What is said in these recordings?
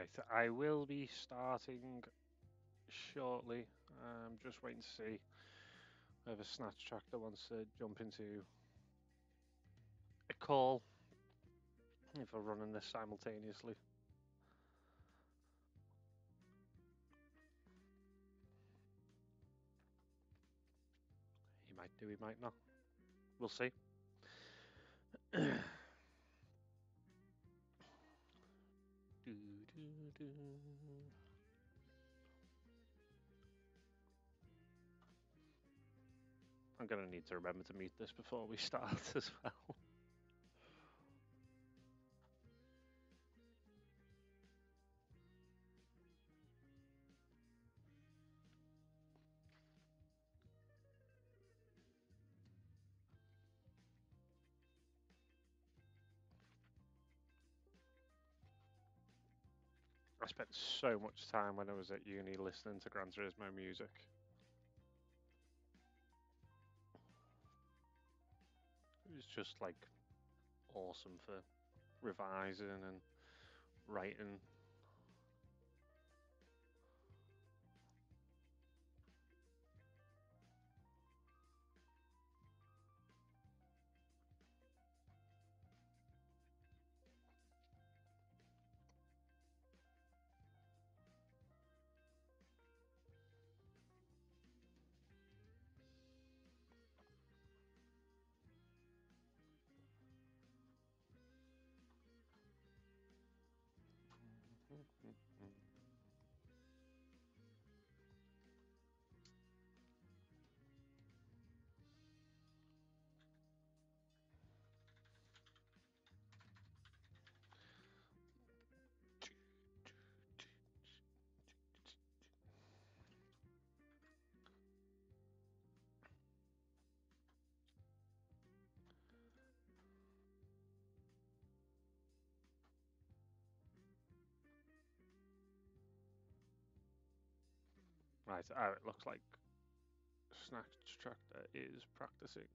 Right, I will be starting shortly. I'm just waiting to see whether a Snatch Tractor wants to jump into a call if we're running this simultaneously. He might do, he might not. We'll see. I'm going to need to remember to mute this before we start as well. Spent so much time when I was at uni listening to Gran Turismo music. It was just like awesome for revising and writing. Right, oh, it looks like Snatch Tractor is practicing.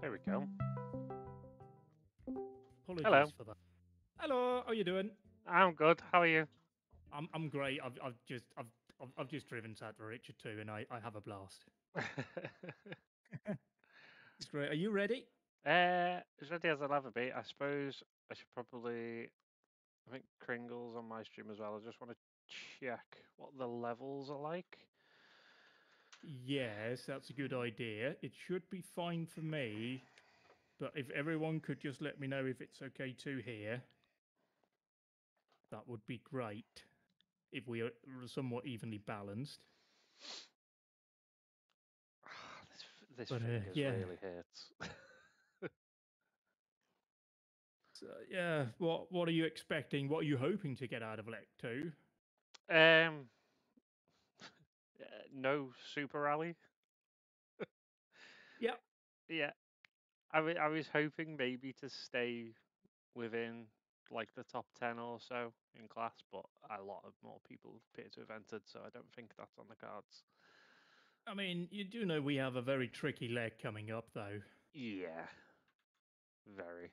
There we go. Apologies Hello. for that. Hello, how you doing? I'm good. How are you? I'm I'm great. I've I've just I've I've, I've just driven Sat for Richard too, and I I have a blast. It's great. Are you ready? uh, as ready as I'll ever be. I suppose I should probably. I think Kringle's on my stream as well. I just want to check what the levels are like. Yes, that's a good idea. It should be fine for me, but if everyone could just let me know if it's okay to hear, that would be great. If we are somewhat evenly balanced. this But, uh, yeah. really hurts. So, yeah, what what are you expecting? What are you hoping to get out of Lec 2? um, uh, no super rally. Yep. Yeah, I I was hoping maybe to stay within like the top ten or so in class, but a lot of more people appear to have entered, so I don't think that's on the cards. I mean, you do know we have a very tricky leg coming up, though. Yeah. Very.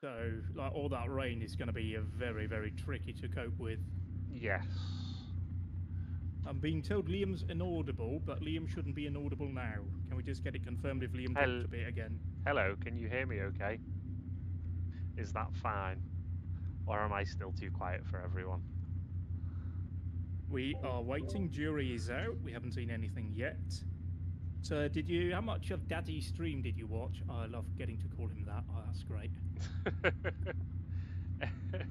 So, like, all that rain is going to be a very, very tricky to cope with. Yes. I'm being told Liam's inaudible, but Liam shouldn't be inaudible now. Can we just get it confirmed if Liam Hel- talks a bit again? Hello, can you hear me okay? Is that fine? Or am I still too quiet for everyone? We are waiting. Jury is out. We haven't seen anything yet. So, did you? How much of Daddy's stream did you watch? I love getting to call him that. Oh, that's great.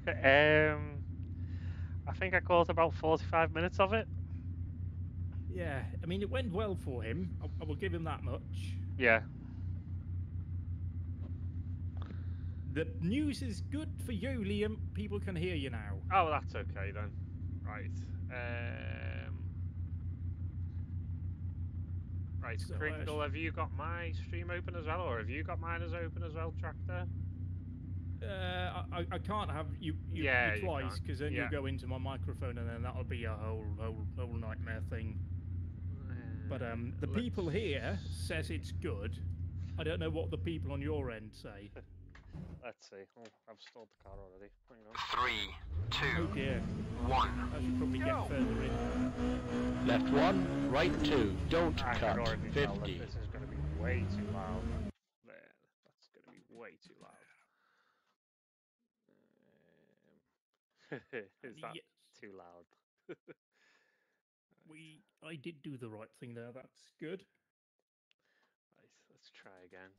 um, I think I caught about 45 minutes of it. Yeah, I mean, it went well for him. I, I will give him that much. Yeah. The news is good for you, Liam. People can hear you now. Oh, that's okay then. Right. Um, right, So, uh, have you got my stream open as well, or have you got mine as open as well, Tractor? Uh, I, I- can't have you, you, Yeah, you twice because then Yeah. you go into my microphone and then that'll be a whole whole whole nightmare thing. But um, the people let's- here says it's good. I don't know what the people on your end say. Let's see. Oh, I've stalled the car already. Hang on. Three, Oh two, dear, one. I should probably get further in. Left one, right two. Don't I cut. can already tell that 50. this is going to be way too loud. There, that's going to be way too loud. Um, is that Yes, too loud? I did do the right thing there. That's good. Right, let's try again.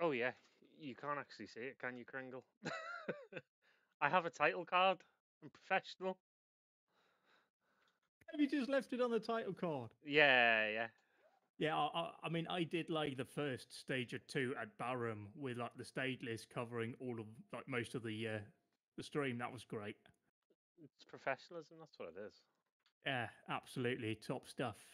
Oh yeah, you can't actually see it, can you, Kringle? I have a title card. I'm professional. Have you just left it on the title card? Yeah, yeah. Yeah, I, I, I mean, I did like the first stage or two at Barham with like the stage list covering all of like most of the uh, the stream. That was great. It's professionalism. That's what it is. Yeah, absolutely top stuff.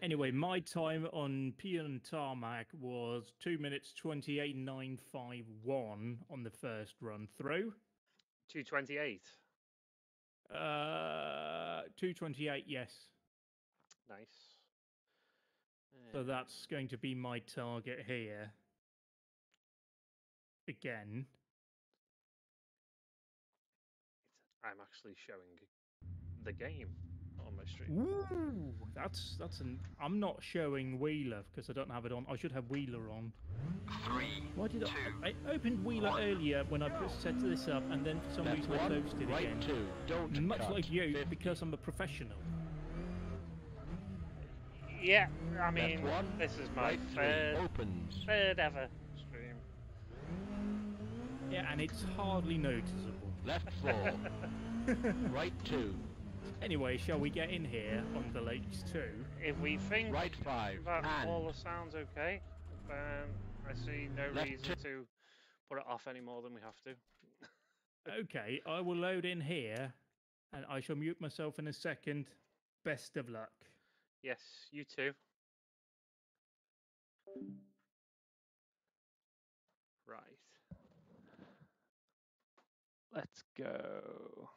Anyway, my time on and Tarmac was two minutes twenty eight nine five one on the first run through. Two twenty-eight. Uh, two twenty eight, yes. Nice. So that's going to be my target here. Again. I'm actually showing the game on my stream. Ooh, that's that's an. I'm not showing Wheeler because I don't have it on. I should have Wheeler on. Three, Why did two, I? I opened Wheeler one. earlier when I set this up, and then for some Left reason I closed it right again. two. Don't Much cut. like you, 50. because I'm a professional. Yeah, I mean, Left one, this is my right third, Opens. third ever stream. Yeah, and it's hardly noticeable. Left four. right two. Anyway, shall we get in here on the lakes too? If we think Right five. that And all the sounds okay, then I see no Left reason to put it off any more than we have to. Okay, I will load in here, and I shall mute myself in a second. Best of luck. Yes, you too. Right. Let's go.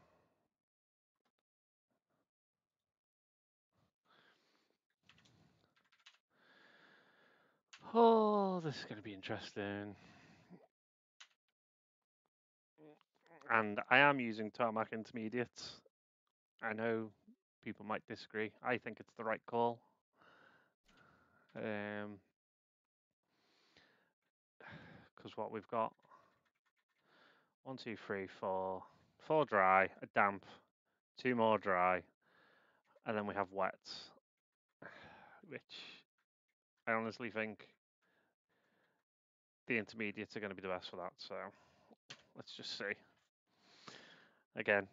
Oh, this is going to be interesting. And I am using Tarmac intermediates. I know people might disagree. I think it's the right call. Um, because what we've got one, two, three, four, four dry, a damp, two more dry, and then we have wet, which I honestly think the intermediates are going to be the best for that. So let's just see. Again,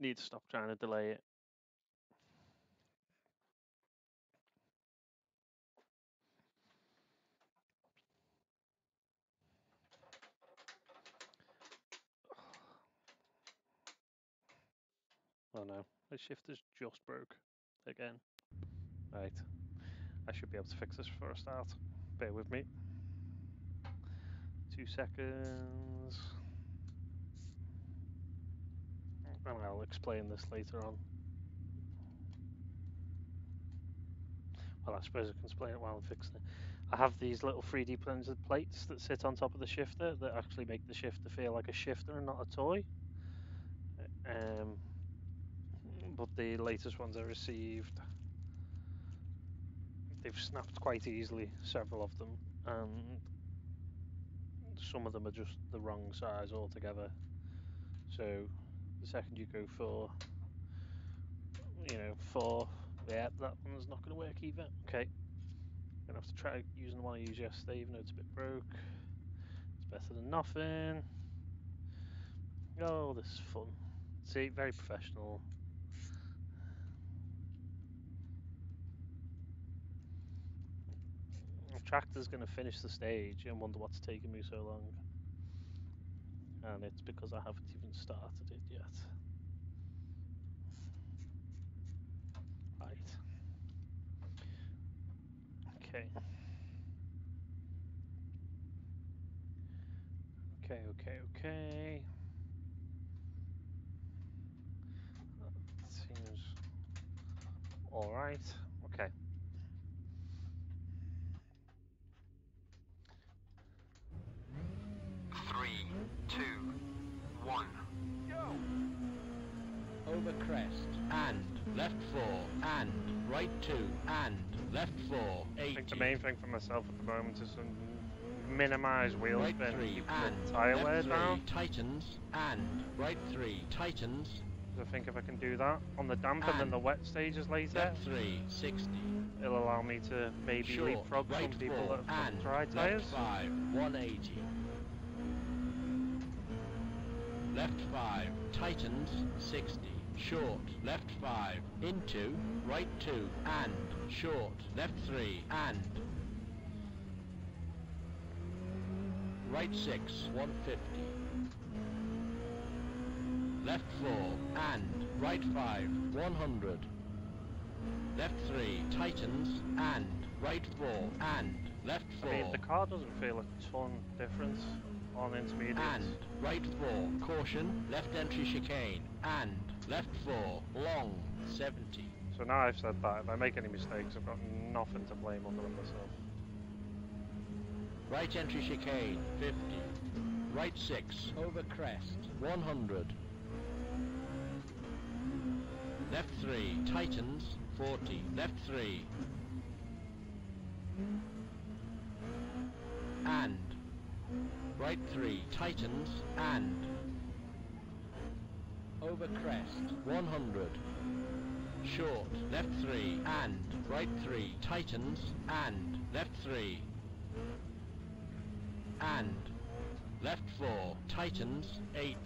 need to stop trying to delay it. Oh no, the shifter's just broke again. Right, I should be able to fix this for a start. Bear with me. Two seconds. and I'll explain this later on. Well, I suppose I can explain it while I'm fixing it. I have these little 3D printed plates that sit on top of the shifter that actually make the shifter feel like a shifter and not a toy. Um, but the latest ones I received, they've snapped quite easily, several of them, and some of them are just the wrong size altogether. So the second you go for, you know, four, yeah, that one's not going to work either. Okay, gonna have to try using the one I used yesterday, even though it's a bit broke. It's better than nothing. Oh, this is fun. See, very professional. The tractor's going to finish the stage and wonder what's taking me so long. And it's because I haven't even started it yet. Right. Okay. Okay, okay, okay. That seems alright. Okay. Three, two, one. Over crest. And. Left 4. And. Right 2. And. Left 4. 80. I think the main thing for myself at the moment is to minimise wheel Right spin, 3. keep And. the tyre wear left 3. down. Tightens. And. Right 3. Tightens. I think if I can do that on the damp and then the wet stages later, Left 3. 60. it'll allow me to maybe leapfrog right some people 4. that have dry left tyres. 5. 180. Left 5. Tightens. 60. Short. Left 5. Into. Right 2. And. Short. Left 3. And. Right 6. 150. Left 4. And. Right 5. 100. Left 3. Tightens. And. Right 4. And. Left 4. I mean, the car doesn't feel a ton different on intermediates. And right four, caution, left entry chicane. And left four, long, 70. So now I've said that, if I make any mistakes, I've got nothing to blame other than myself. Right entry chicane, 50. Right six, over crest, 100. Left three, tightens, 40. Left three. And. Right three, tightens, and. Over crest, 100. Short, left three, and. Right three, tightens, and. Left three. And. Left four, tightens, 80.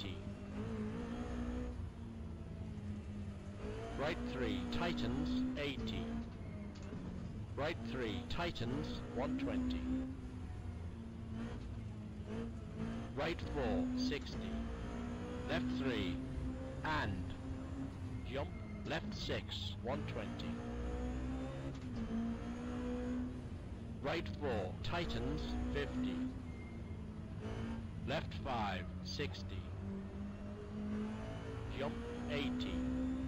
Right three, tightens, 80. Right three, tightens, 120. Right four, 60. Left three, and. Jump, left six, 120. Right four, tightens 50. Left five, 60. Jump, 80.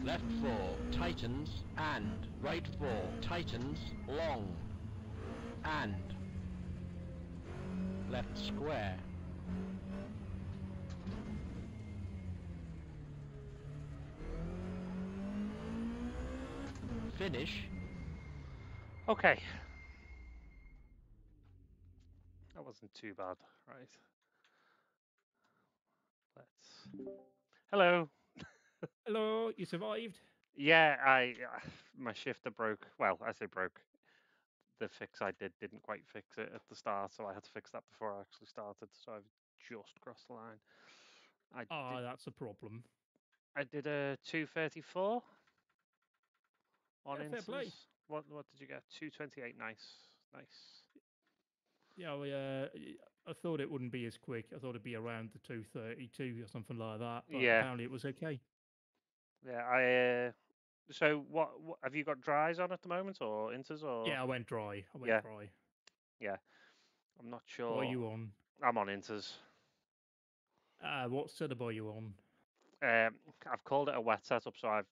Left four, tightens and. Right four, tightens long. And. Left square. Finish. Okay. That wasn't too bad, right? Let's. Hello. Hello, you survived? Yeah, I uh, my shifter broke. Well, I say broke. The fix I did didn't quite fix it at the start, so I had to fix that before I actually started. So I've just crossed the line. I Ah, did, that's a problem. I did a two thirty four on Yeah, fair play. What what did you get? Two twenty eight. Nice, nice. Yeah, we, uh, I thought it wouldn't be as quick. I thought it'd be around the 232 or something like that. But Yeah. apparently it was okay. Yeah, I. Uh, so what, what have you got dries on at the moment or inters or? Yeah, I went dry. I went Yeah. dry. Yeah, I'm not sure. What are you on? I'm on inters. Uh, what setup are you on? Um, I've called it a wet setup, so I've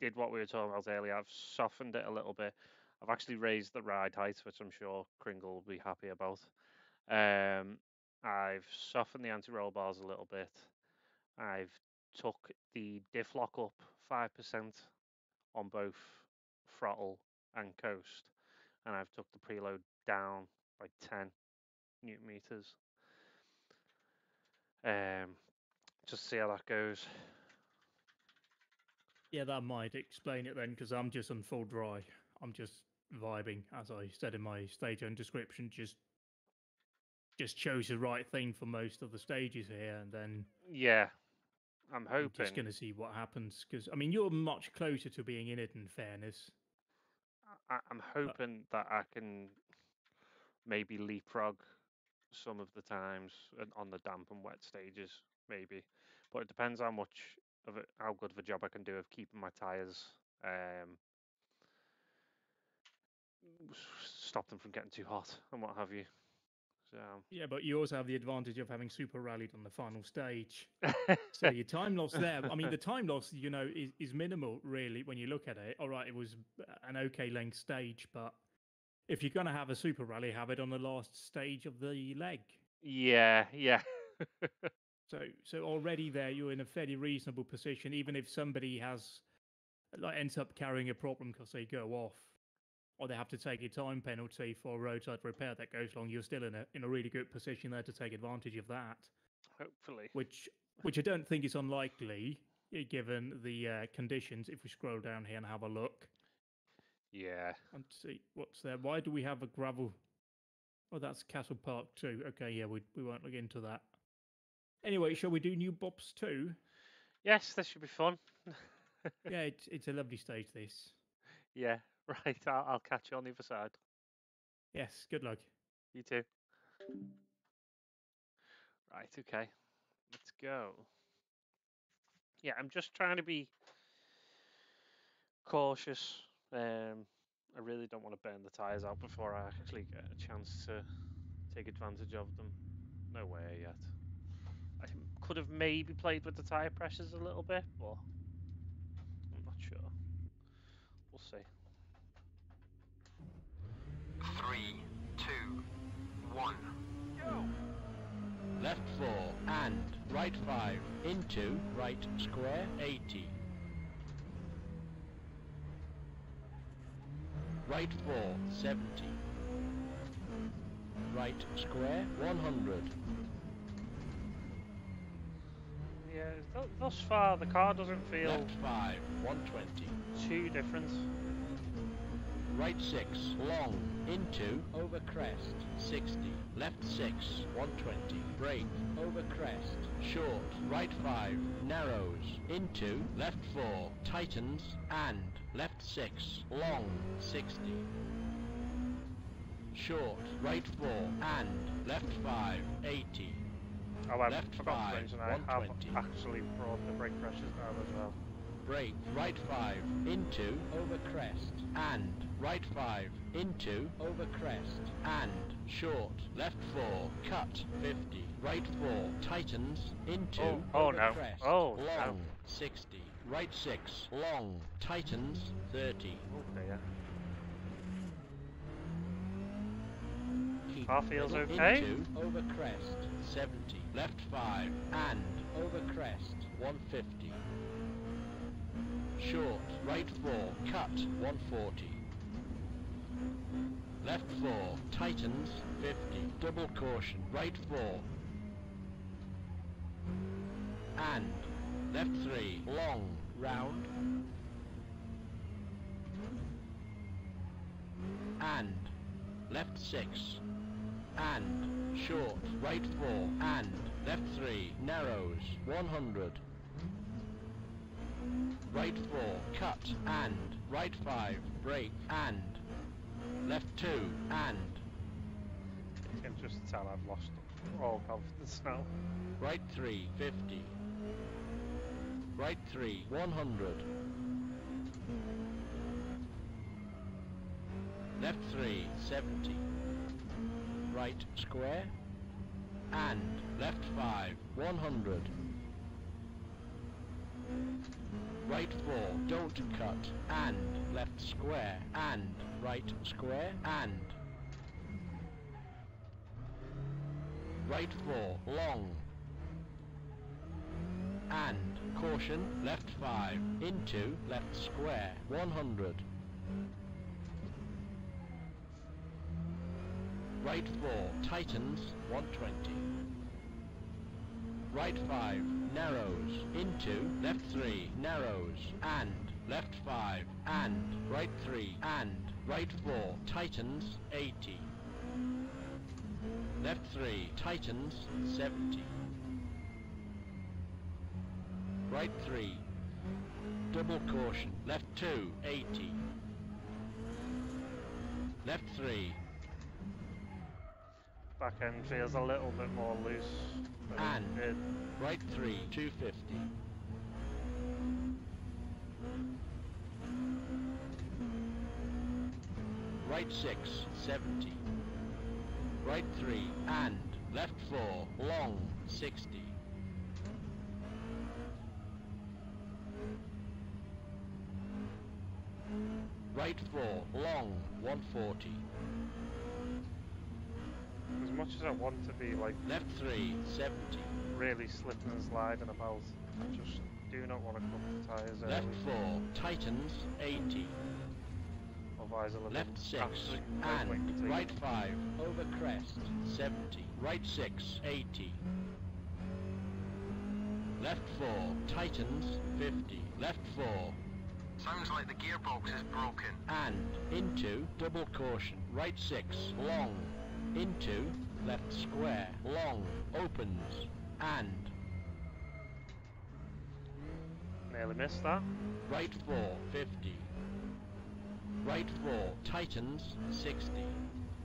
did what we were talking about earlier. I've softened it a little bit. I've actually raised the ride height, which I'm sure Kringle will be happy about. Um, I've softened the anti-roll bars a little bit. I've took the diff lock up five percent on both throttle and coast, and I've took the preload down by ten newton meters. Um, just see how that goes. Yeah, that might explain it then, because I'm just on full dry. I'm just vibing, as I said in my stage and description. Just, just chose the right thing for most of the stages here, and then Yeah, I'm I'm hoping. just going to see what happens. Because I mean, you're much closer to being in it. In fairness, I, I'm uh, hoping that I can maybe leapfrog some of the times uh, on the damp and wet stages, maybe. But it depends how much of it, how good of a job I can do of keeping my tires, um, stop them from getting too hot and what have you. So yeah, but you also have the advantage of having super rallied on the final stage. So your time loss there, I mean, the time loss, you know, is, is minimal really when you look at it. All right, it was an okay length stage, but if you're going to have a super rally, have it on the last stage of the leg. yeah, yeah, So, so already there, you're in a fairly reasonable position, even if somebody has like ends up carrying a problem because they go off, or they have to take a time penalty for roadside repair that goes long. You're still in a in a really good position there to take advantage of that, hopefully. which which I don't think is unlikely eh, given the uh, conditions. If we scroll down here and have a look Yeah, and see what's there, why do we have a gravel? Oh, that's Castle Park too. Okay, yeah, we we won't look into that. Anyway, shall we do New Bops too? yes, this should be fun. yeah, it's it's a lovely stage. This. Yeah, right. I'll, I'll catch you on the other side. Yes. Good luck. You too. Right, okay. Let's go. Yeah, I'm just trying to be cautious. Um, I really don't want to burn the tyres out before I actually get a chance to take advantage of them. No way yet. I m- could have maybe played with the tyre pressures a little bit, but I'm not sure. We'll see. Three, two, one. Go! Left 4 and right 5 into right square 80. Right 4 70. Right square 100. Yeah, th- thus far the car doesn't feel Left 5 120. too different. Right 6 long into over crest 60. Left 6 120. Brake over crest short. Right 5 narrows into left 4 tightens and left 6 long 60. Short right 4 and left 5 80. Oh, I Left forgot five, to mention I have 120. actually brought the brake pressures down as well. Brake right 5 into over crest and right 5 into over crest and short left 4 cut 50 right 4 tightens into Oh, oh over no. crest Oh, no. long 60 right 6 long tightens 30 Oh dear. Car feels okay. Into over crest 70 left 5 and over crest 150 short right 4 cut 140 left 4 tightens 50 double caution right 4 and left 3 long round. And left 6 and short right 4 and left 3 narrows 100 right 4 cut and. Right 5 brake and. Left 2 and. You can just tell I've lost all confidence now. right 3 50 right 3 100 left 3 70 right square and left 5 100 Right 4, don't cut, and left square, and right square, and right 4, long, and caution, left 5, into left square, 100. Right 4, tightens, 120. Right 5, narrows, into, left 3, narrows, and, left 5, and, right 3, and, right 4, tightens, 80. Left 3, tightens, 70. Right 3, double caution, left 2, 80. Left 3, Back end feels a little bit more loose. And- right 3, 250. Right 6, 70. Right 3, and, left 4, long, 60. Right 4, long, 140. As much as I want to be like Left three seventy, really slipping and sliding about, I just do not want to cut the tyres Left early. 4, tightens 80. Otherwise I'll Left 6, point and right 5, over crest, 70. Right 6, 80. Left 4, tightens 50. Left 4, Sounds like the gearbox is broken. and into double caution. Right 6, long, into left square, long, opens, and Nearly missed that. right 4, 50. Right 4, tightens, 60.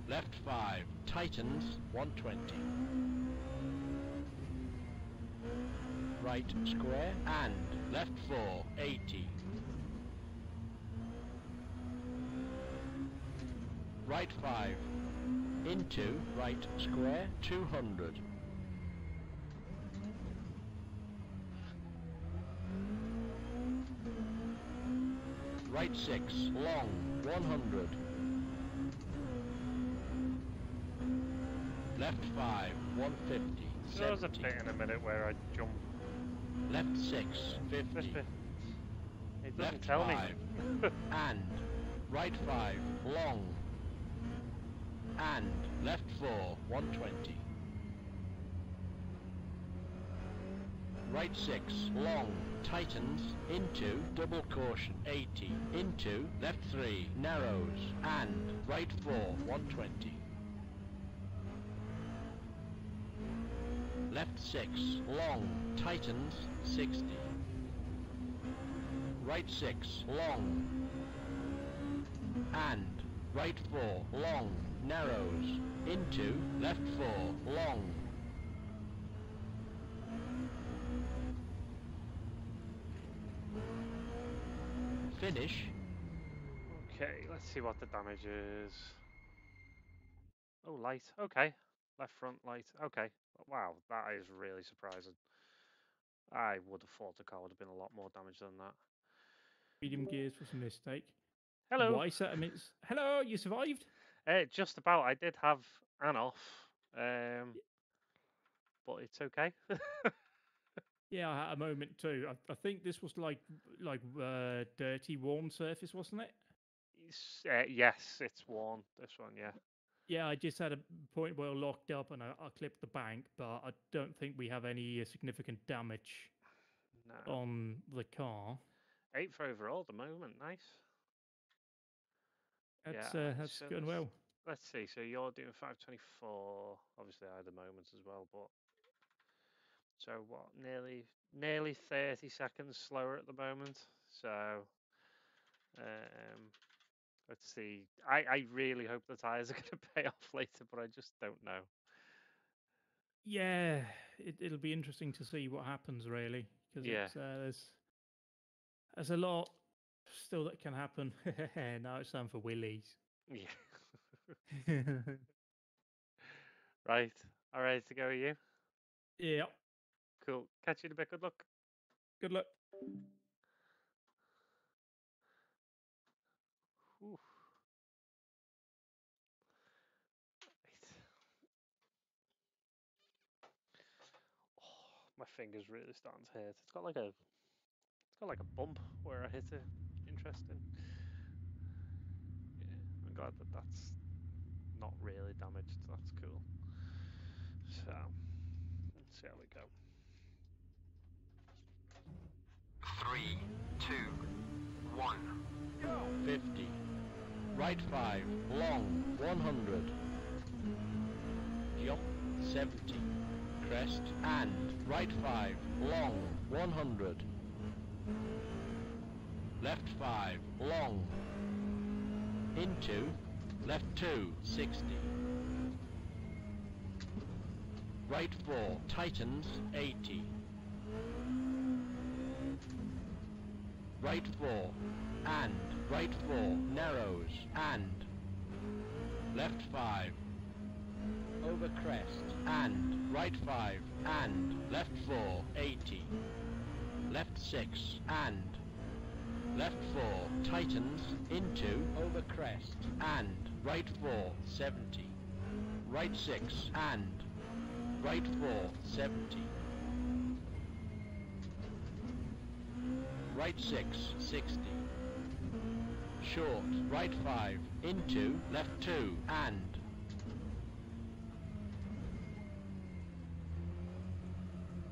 Left 5, tightens, 120. Right square, and left 4, 80. Right 5, into right square, 200. Right 6, long, 100. Left 5, 150. There was a 70. bit in a minute where I jump. Left 6, 50. It doesn't Left tell me. And right 5, long. And left 4, 120. Right 6, long, tightens, into, double caution, 80, into, left 3, narrows, and right 4, 120. Left 6, long, tightens, 60. Right 6, long, and right 4, long, narrows, into, left 4, long. Finish, Okay, let's see what the damage is. Oh, light. Okay. Left front light. Okay. Wow, that is really surprising. I would have thought the car would have been a lot more damage than that. Medium gears was a mistake. Hello. Why set 'em it's Hello, you survived? Uh, just about. I did have an off, um, but it's okay. Yeah, I had a moment too. I, I think this was like like uh, dirty, warm surface, wasn't it? It's, uh, yes, it's worn. This one, yeah. Yeah, I just had a point where I locked up and I, I clipped the bank, but I don't think we have any uh, significant damage No. on the car. Eighth overall at the moment. Nice. That's Yeah, uh, that's so going well. Let's see. So you're doing 524. Obviously, I had the moments as well, but so what? Nearly, nearly 30 seconds slower at the moment. So, um, let's see. I I really hope the tires are going to pay off later, but I just don't know. Yeah, it, it'll be interesting to see what happens really, because Yeah. uh, there's there's a lot still that can happen. now it's time for Willies. Yeah. right. All right to go. Are you yeah. cool? Catch you in a bit. Good luck. Good luck. Right. Oh, my finger's really starting to hurt. It's got like a, it's got like a bump where I hit it. Interesting. Yeah, I'm glad that that's not really damaged. That's cool. So, let's see how we go. Three, two, one. Go. 50. Right 5, long, 100. Jump, 70. Crest, and right 5, long, 100. Left 5, long. Into, left 2, 60. Right 4, tightens, 80. Right 4, and right 4, narrows, and left 5, over crest, and right 5, and left 4, 80, left 6, and left 4, tightens, into, over crest, and right 4, 70, right 6, and right 4, 70. Right 6, 60. Short, right 5, into, left 2, and.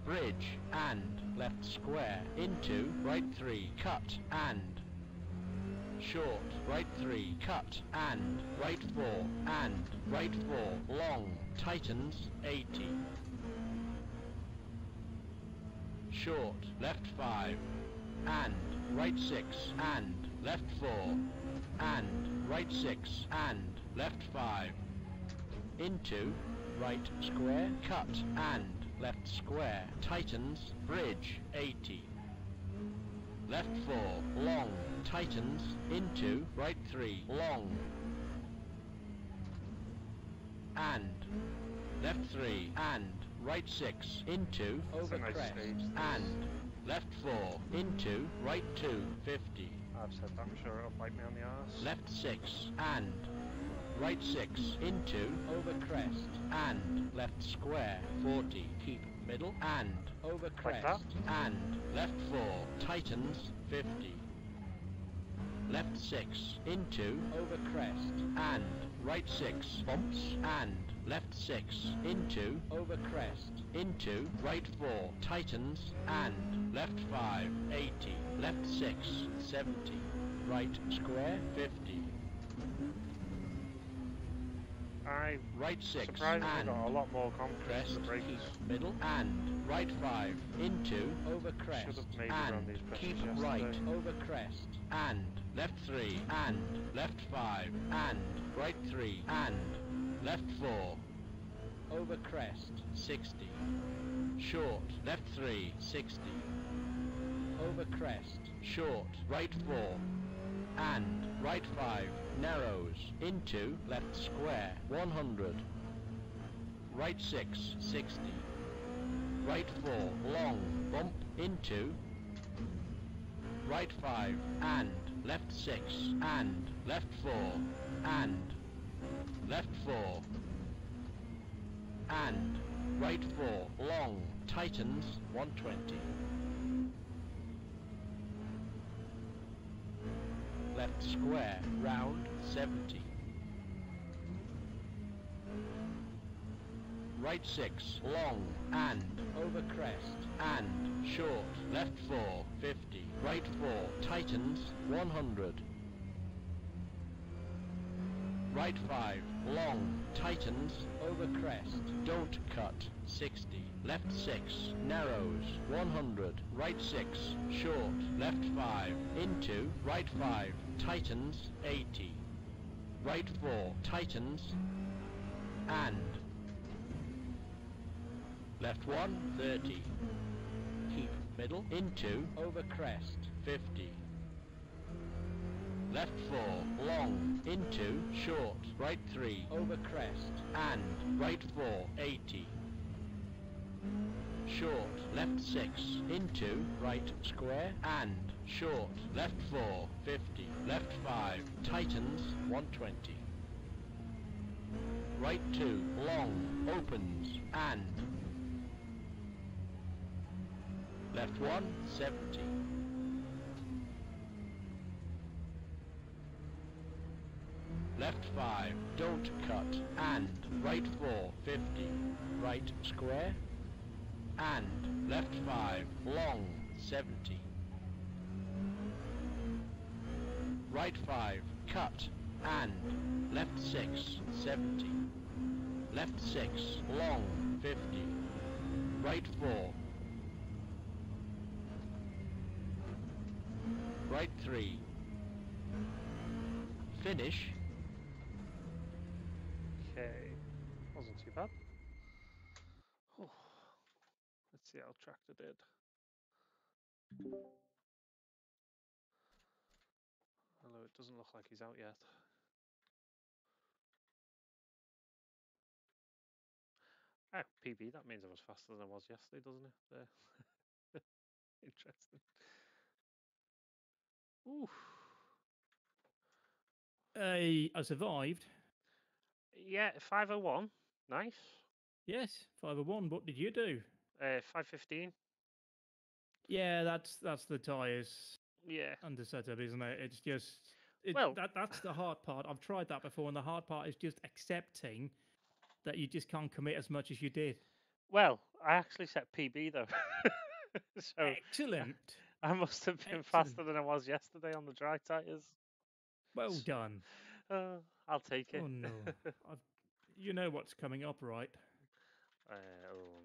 Bridge, and, left square, into, right 3, cut, and. Short, right 3, cut, and, right 4, and, right 4, long, tightens, 80. Short, left 5, and, right 6, and, left 4, and, right 6, and, left 5, into, right square, cut, and, left square, tightens, bridge, 80. Left 4, long, tightens, into, right 3, long, and, left 3, and, right 6, into, over nice crest, stage, and, left 4, into, right 2, 50. I've said that. I'm sure it'll bite me on the arse. Left 6, and, right 6, into, over crest, and, left square, 40, keep middle, and, over crest, that? and, left 4, tightens, 50. Left 6, into, over crest, and, right 6, bumps, and, left 6, into, over crest, into, right 4, tightens, and, left 5, 80, left 6, 70, right square, 50, I right 6, surprisingly and, got a lot more confidence crest, in the keep middle, and, right 5, into, over crest, Should've maybe run and, these keep pressures right, over crest, and, left 3, and, left 5, and, right 3, and, left 4, over crest, 60, short, left 3, 60, over crest, short, right 4, and, right 5, narrows, into, left square, 100, right 6, 60, right 4, long, bump, into, right 5, and, left 6, and, left 4, and, left 4, and, right 4, long, tightens, 120. Left square, round, 70. Right 6, long, and, over crest, and, short, left 4, 50. Right 4, tightens, 100. Right 5, long, tightens, over crest, don't cut, 60. Left 6, narrows, 100. Right 6, short, left 5, into, right 5, tightens, 80. Right 4, tightens, and. Left 1, 30. Keep middle, into, over crest, 50. Left 4, long, into, short, right 3, over crest, and, right 4, 80. short, left 6, into, right square, and, short, left 4, 50, left 5, tightens, 120. Right 2, long, opens, and, left 1, 70. Left 5, don't cut, and, right 4, 50, right square, and, left 5, long, 70. Right 5, cut, and, left 6, 70. Left 6, long, 50. Right 4. Right 3. Finish. Okay, wasn't too bad. Oh, let's see how tractor did. Although it doesn't look like he's out yet. Ah, PB, that means I was faster than I was yesterday, doesn't it? There. Interesting. Ooh. Uh, I survived. Yeah, 501. Nice. Yes, 501. What did you do? Uh, 515. Yeah, that's that's the tyres Yeah. the setup, isn't it? It's just it, Well- that that's the hard part. I've tried that before, and the hard part is just accepting that you just can't commit as much as you did. Well, I actually set PB though. so Excellent. I must have been excellent. faster than I was yesterday on the dry tyres. Well done. Uh, I'll take it. Oh no, I've, you know what's coming up, right? Uh, um,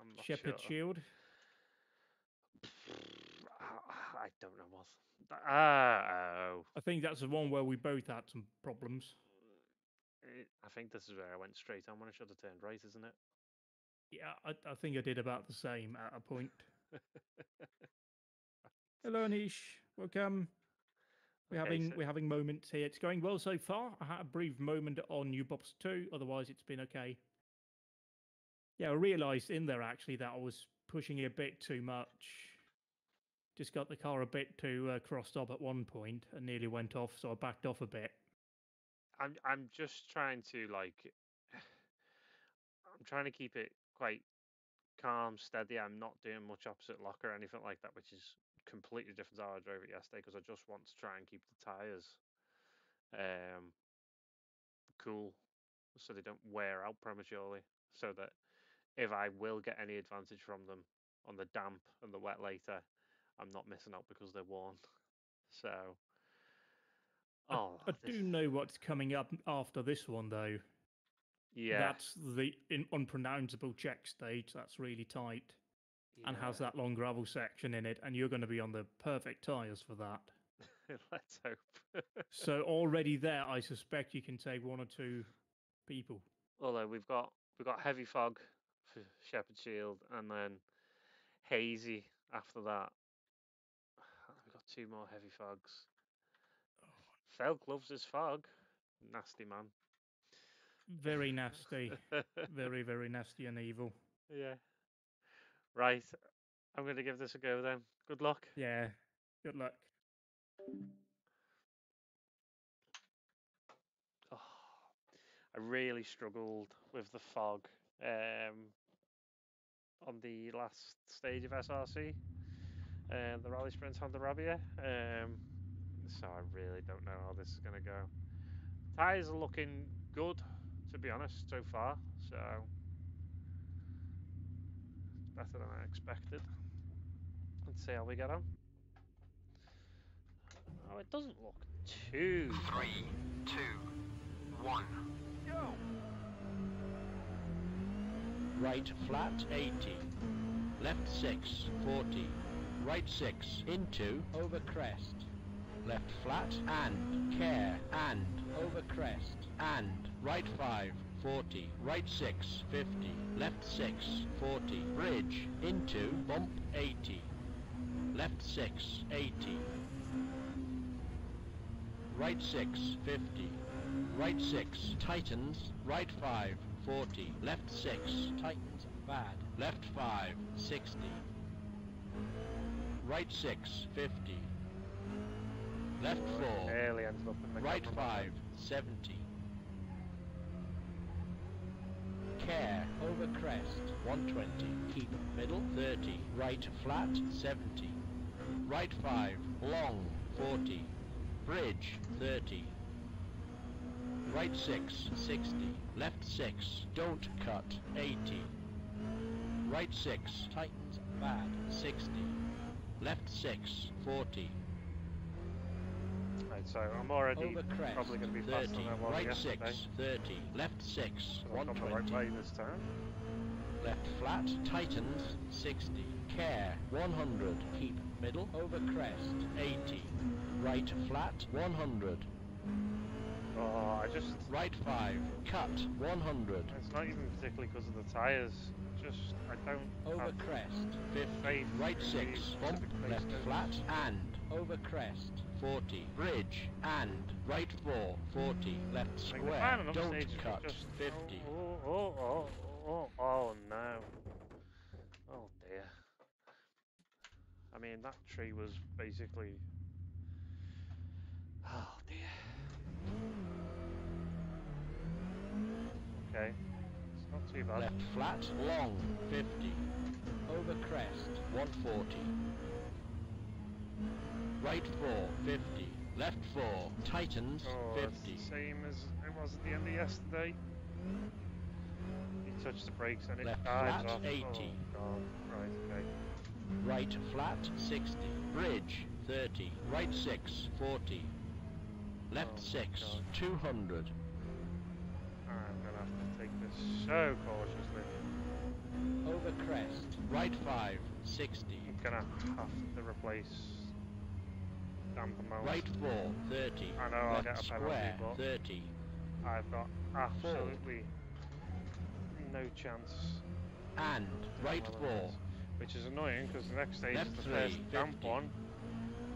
I'm not Shepherd sure. Shield. I don't know what. Ah, oh. I think that's the one where we both had some problems. Eh, I think this is where I went straight on when I should have turned right, isn't it? Yeah, I, I think I did about the same at a point. Hello, Anish. Welcome. We're Okay, having so- we're having moments here. It's going well so far. I had a brief moment on New Bops 2, otherwise it's been okay. Yeah, I realised in there actually that I was pushing it a bit too much. Just got the car a bit too uh, crossed up at one point and nearly went off, so I backed off a bit. I'm I'm just trying to like I'm trying to keep it quite calm, steady. I'm not doing much opposite lock or anything like that, which is completely different to how I drove it yesterday because I just want to try and keep the tires um cool so they don't wear out prematurely so that if I will get any advantage from them on the damp and the wet later, I'm not missing out because they're worn. So I, oh, I this- do know what's coming up after this one, though. yeah, That's the in, unpronounceable check stage. That's really tight. and has that long gravel section in it, and you're going to be on the perfect tyres for that. Let's hope. So already there, I suspect you can take one or two people. Although we've got we've got heavy fog for Shepherd Shield, and then hazy after that. Two more heavy fogs. Felk loves his fog. Nasty man. Very nasty, very very nasty and evil. yeah. Right. I'm going to give this a go then. Good luck. Yeah. Good luck. Oh, I really struggled with the fog um, on the last stage of SRC, uh, the Rally Sprint Hondarribia. Um, so I really don't know how this is going to go. Tyres are looking good, to be honest, so far. So it's better than I expected. Let's see how we get on. Oh, it doesn't look too. Three, two, one. Right flat 80. Left 6, 40. Right 6, into, over crest. Left flat, and, care, and, over crest, and, right 5, 40. Right 6, 50. Left 6, 40. Bridge, into, bump 80. Left 6, 80. Right 6, 50. Right 6, tightens. Right 5, 40. Left 6, tightens. bad. Left 5, 60. Right 6, 50. Left 4, Nearly ended up in the right cameraman 5, 70. Care, over crest, 120. Keep middle, 30. Right flat, 70. Right 5, long, 40. Bridge, 30. Right 6, 60. Left 6, don't cut, 80. Right 6, tightens, bad, 60. Left 6, 40. Right, so I'm already crest, probably going to be 30. faster than I was right yesterday. 6, 30. Left 6, So I've gone the right 120. way this time. Left flat, tightens, 60. Care, 100. Keep middle, over crest, 80. Right flat, 100. Oh, I just. Right 5, cut, 100. It's not even particularly because of the tyres. Just, I don't. Over crest, 50. faith Right 6, the bump, left flat, and. Over crest, 40. Bridge, and. Right 4, 40. Left square, final don't cut, just, 50. Oh, oh, oh, oh, oh, oh, no. Oh dear. I mean, that tree was basically. Oh dear. Okay. It's not too bad. Left flat, long, 50. Over crest, 140. Right 4, 50. Left 4, tightens, Oh, 50. it's the same as it was at the end of yesterday. You touch the brakes and it Left dives flat, off. 80. Oh right, okay. Right flat, 60. Bridge, 30. Right 6, 40. Left Oh, 6, God. 200. I'm gonna have to so cautiously. Over crest. Right 5, 60. I'm gonna have to replace damper mounts. Right 4, 30. I know I'll get a penalty, but- 30. I've got absolutely no chance. And right Well, 4. is. Which is annoying because the next stage Left is the three, first damp one,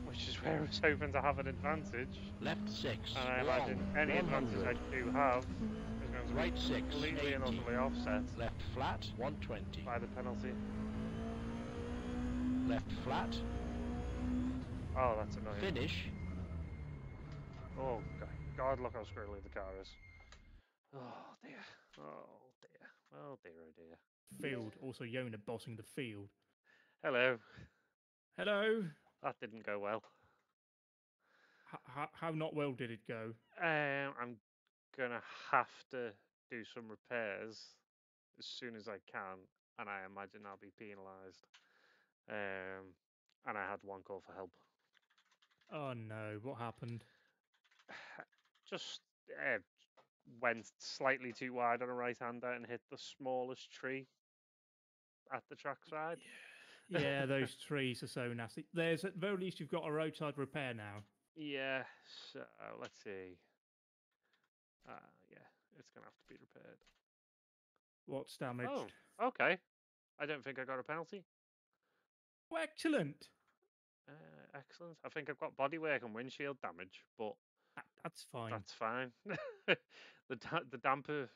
which is where I was hoping to have an advantage. Left 6. And I imagine any advantage I do have is going to Right 6, completely and 80. utterly offset Left flat, 120. by the penalty. Left flat, Oh, that's annoying. finish. Oh, God, God, look how squirrely the car is. Oh, dear. Oh, dear. Oh, dear, oh, dear. Field. Also, Yona bossing the field. Hello. Hello. That didn't go well. H- h- how not well did it go? Um, I'm gonna have to do some repairs as soon as I can, and I imagine I'll be penalised. Um, and I had one call for help. Oh no, what happened? Just uh, went slightly too wide on a right hander and hit the smallest tree at the trackside. Yeah, those trees are so nasty. There's at the very least you've got a roadside repair now. Yeah, so let's see. Uh, yeah, it's gonna have to be repaired. What's damaged? Oh, okay. I don't think I got a penalty. Oh, excellent. Uh, excellent. I think I've got bodywork and windshield damage, but That- That's fine. that's fine. the da- the damper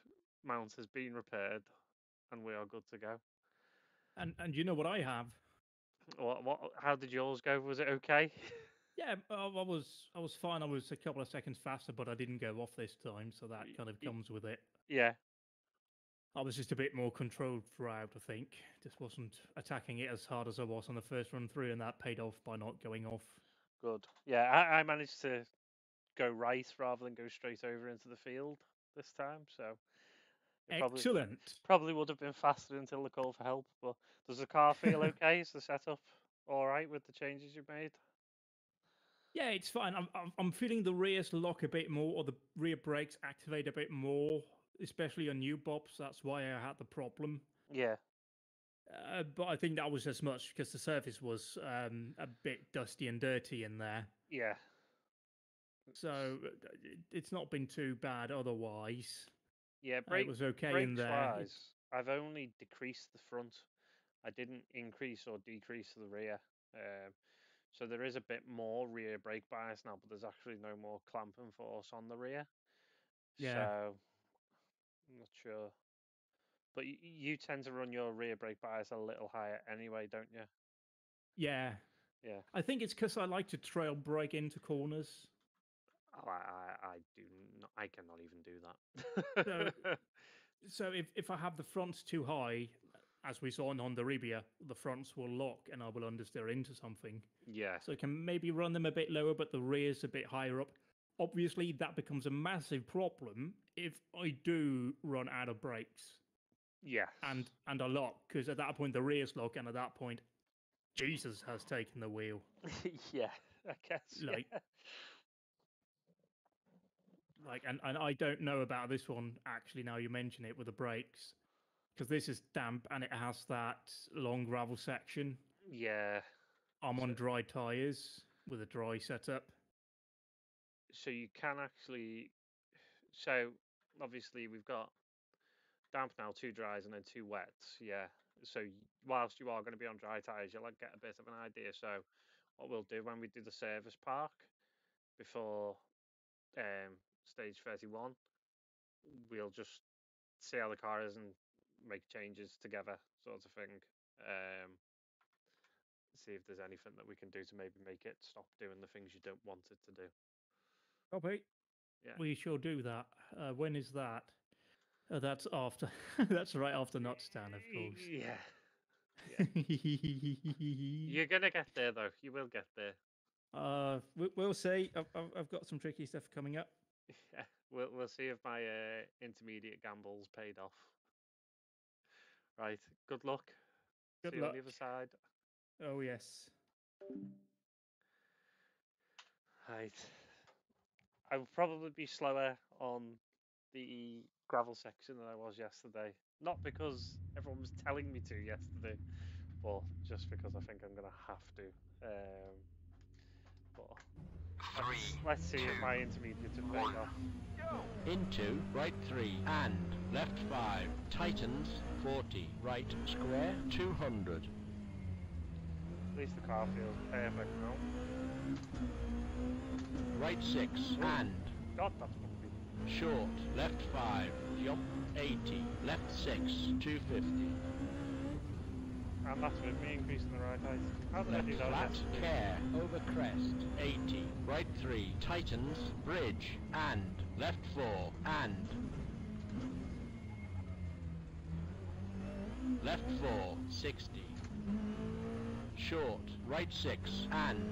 mount has been repaired, and we are good to go. And and you know what I have? What? What? How did yours go? Was it okay? Yeah, I, was I was fine. I was a couple of seconds faster, but I didn't go off this time, so that kind of comes with it. yeah. I was just a bit more controlled throughout. I think just wasn't attacking it as hard as I was on the first run through, and that paid off by not going off. Good. Yeah, I, I managed to go right rather than go straight over into the field this time. So probably, Excellent. probably would have been faster until the call for help. But does the car feel okay? Is the setup all right with the changes you've made? Yeah, it's fine. I'm, I'm I'm feeling the rears lock a bit more, or the rear brakes activate a bit more, especially on new bobs. That's why I had the problem. Yeah. Uh, but I think that was as much because the surface was um, a bit dusty and dirty in there. Yeah. So uh, it's not been too bad otherwise. Yeah, Uh, brake, it was okay in there. wise, I've only decreased the front. I didn't increase or decrease the rear. Um, so there is a bit more rear brake bias now, but there's actually no more clamping force on the rear. Yeah. So I'm not sure But y- you tend to run your rear brake bias a little higher anyway, don't you? Yeah. Yeah. I think it's because I like to trail brake into corners. Oh, I, I, I do not. I cannot even do that. So if, if I have the fronts too high, as we saw in Hondarribia the fronts will lock and I will understeer into something. yeah. So I can maybe run them a bit lower, but the rear's a bit higher up. Obviously, that becomes a massive problem if I do run out of brakes Yeah. and and a lock, because at that point the rear's lock, and at that point, Jesus has taken the wheel. yeah. I guess. Like- yeah. Like, and, and I don't know about this one actually. Now you mention it with the brakes, because this is damp and it has that long gravel section. Yeah. I'm on dry tires with a dry setup. so you can actually so obviously we've got damp now two dries and then two wets yeah so whilst you are going to be on dry tires you'll like, get a bit of an idea so what we'll do when we do the service park before um stage 31 we'll just see how the car is and make changes together sort of thing um see if there's anything that we can do to maybe make it stop doing the things you don't want it to do Copy. Yeah. We shall do that. Uh, when is that? Uh, that's after. that's right after Notstown, of course. Yeah. You're gonna get there though. You will get there. uh, we- we'll see. I've, I've, I've got some tricky stuff coming up. Yeah. We'll we'll see if my uh, intermediate gambles paid off. Right. Good luck. Good see you on the other side. Oh yes. Right. I will probably be slower on the gravel section than I was yesterday. Not because everyone was telling me to yesterday, but just because I think I'm gonna have to. Um, but Three, let's see if my intermediates have paid one. off. Into, right 3, and, left 5, tightens 40, right square, 200, At least the car feels perfect now. right 6, and, God, that's bumpy. short, left 5, jump, 80, left 6, 250, And that's with me increasing the ride height. How did I do that? flat, care, over crest, 80, right 3, tightens, bridge, and, left 4, and, left 4, 60, short, right 6, and,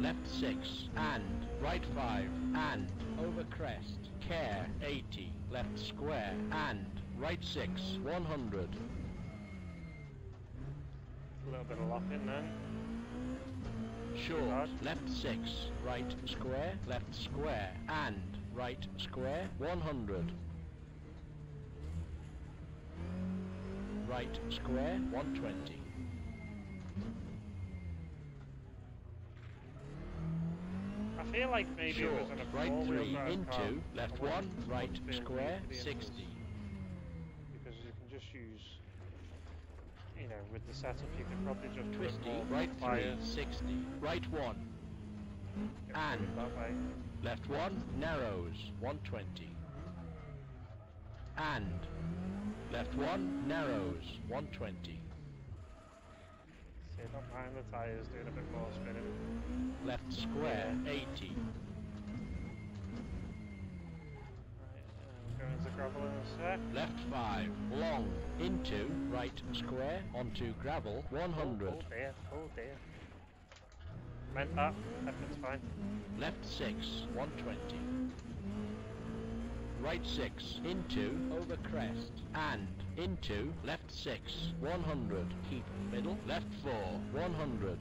left 6, and, right 5, and, over crest, care, 80, left square, and, right 6, 100, A little bit of lock in then. Short, Right. left 6, right square, left square, and right square, 100. Right square, 120. I feel like maybe Short, it was in a right 3, drive car, into, left 1, right want to be able to square, 60. Because you can just use, you with the setup you could probably just more right 3, 60. Right 1, get through it and- left 1, narrows, 120. And, left 1, narrows, 120. See, don't mind the tyres doing a bit more spinning. Left square, 80. Right, uh, we're going to gravel in a sec. Left 5, long, into, right square, onto gravel, Oh, 100. oh dear, oh dear. Meant that, everything's fine. Left 6, 120. Right 6, into, over crest, and, into, left 6, 100. Keep middle, left 4, 100.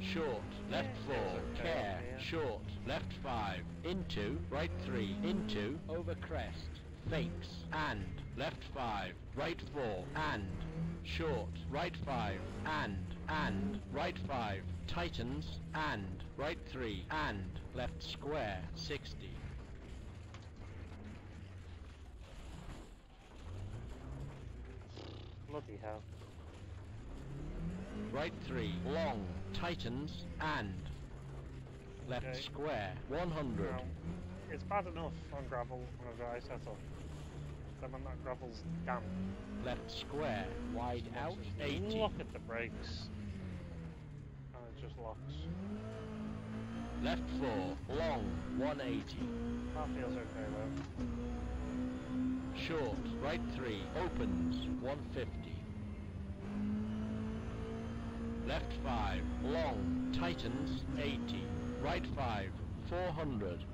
Short, left 4, care, short, left 5, into, right 3, into, over crest, fakes, and, left 5, right 4, and, short, right 5, and, and, right 5, tightens, and, right 3, and, left square, 60. Bloody hell. Right 3, long, tightens, and, left Okay. square, 100. Now, it's bad enough on gravel on a dry setup. Then when that gravel's damp, Left square, wide out, just 80. look at the brakes. And it just locks. Left 4, long, 180. That feels okay though. Short, right 3, opens, 150. Left 5, long, tightens, 80. Right 5, 400.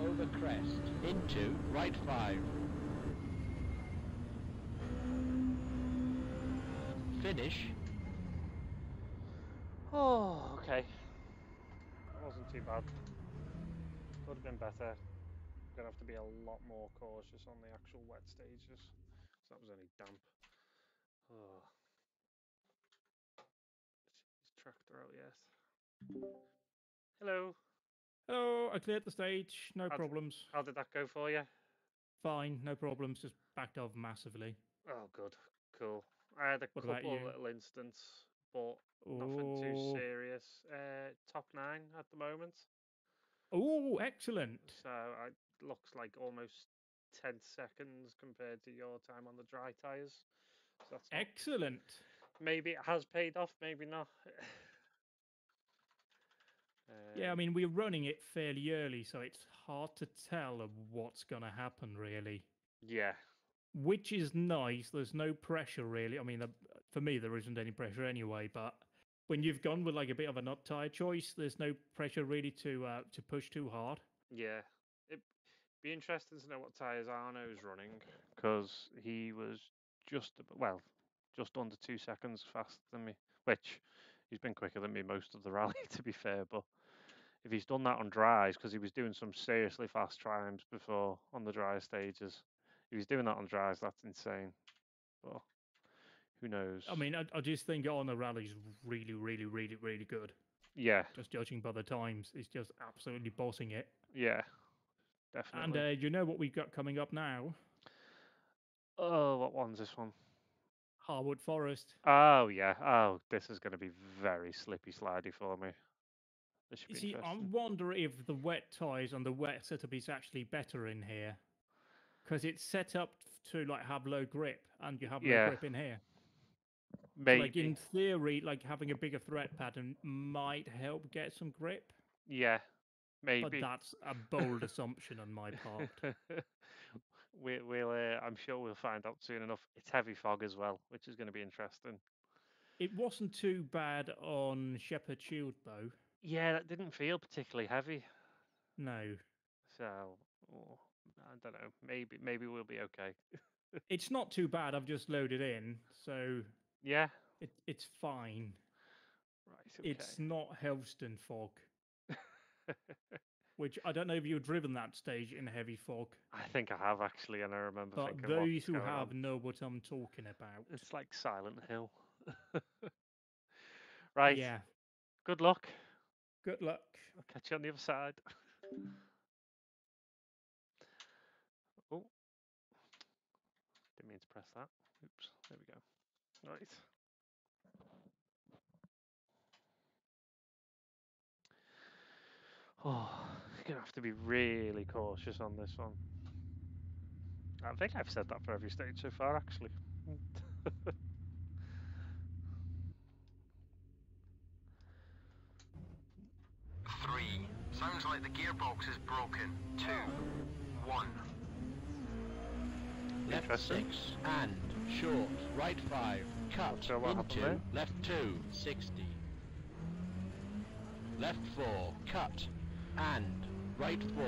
Over crest, into, right 5. Finish, Oh, okay. That wasn't too bad. Could have been better. Gonna have to be a lot more cautious on the actual wet stages. 'cause that was only damp. Oh. Is tractor out yet? Hello. Oh, I cleared the stage. No How'd- problems. How did that go for you? Fine. No problems. Just backed off massively. Oh, good. Cool. I had a What couple of little incidents, but nothing too Oh, serious. Uh, top nine at the moment. oh, excellent. So I looks like almost ten seconds compared to your time on the dry tires. So that's not- Excellent. maybe it has paid off, maybe not. Yeah, I Um, mean, we're running it fairly early, so it's hard to tell of what's going to happen, really. yeah, Which is nice. There's no pressure, really. I mean, uh, for me, there isn't any pressure anyway, but when you've gone with like a bit of a nut tire choice, there's no pressure really to uh, to push too hard. yeah. Be interesting to know what tires Arno's running because he was just well, just under two seconds faster than me. Which he's been quicker than me most of the rally, to be fair. But if he's done that on dries, because he was doing some seriously fast times before on the dry stages, if he's doing that on dries, that's insane. But who knows? I mean, I, I just think on the rally's really, really, really, really good. yeah, Just judging by the times, he's just absolutely bossing it. yeah, And uh, you know what we've got coming up now? oh, what one's this one? Harwood Forest. Oh yeah. Oh, this is going to be very slippy slidey for me. This should You see, I wonder if the wet tires and the wet setup is actually better in here, because it's set up to like have low grip, and you have low Yeah, grip in here. Maybe. like in theory, like having a bigger thread pattern might help get some grip, Yeah, but that's a bold assumption on my part. we, we'll. Uh, I'm sure we'll find out soon enough. It's heavy fog as well, which is going to be interesting. It wasn't too bad on Shepherd Shield though. Yeah, that didn't feel particularly heavy. No, So oh, I don't know. Maybe maybe we'll be okay. it's not too bad. I've just loaded in, so Yeah. it, it's fine. Right. Okay. It's not Helston fog, which I don't know if you've driven that stage in heavy fog, I think I have actually, and I remember but thinking, those who have on? know what I'm talking about. It's like Silent Hill. right. Yeah. Good luck. Good luck. I'll catch you on the other side. oh. Didn't mean to press that. Oops. There we go. Right. Oh, you're going to have to be really cautious on this one. I think I've said that for every stage so far, actually. Three. Sounds like the gearbox is broken. Two. One. left Interesting. 6, and, short, right 5, cut, sure what into, left 2, 60. Left 4, cut, and, right 4.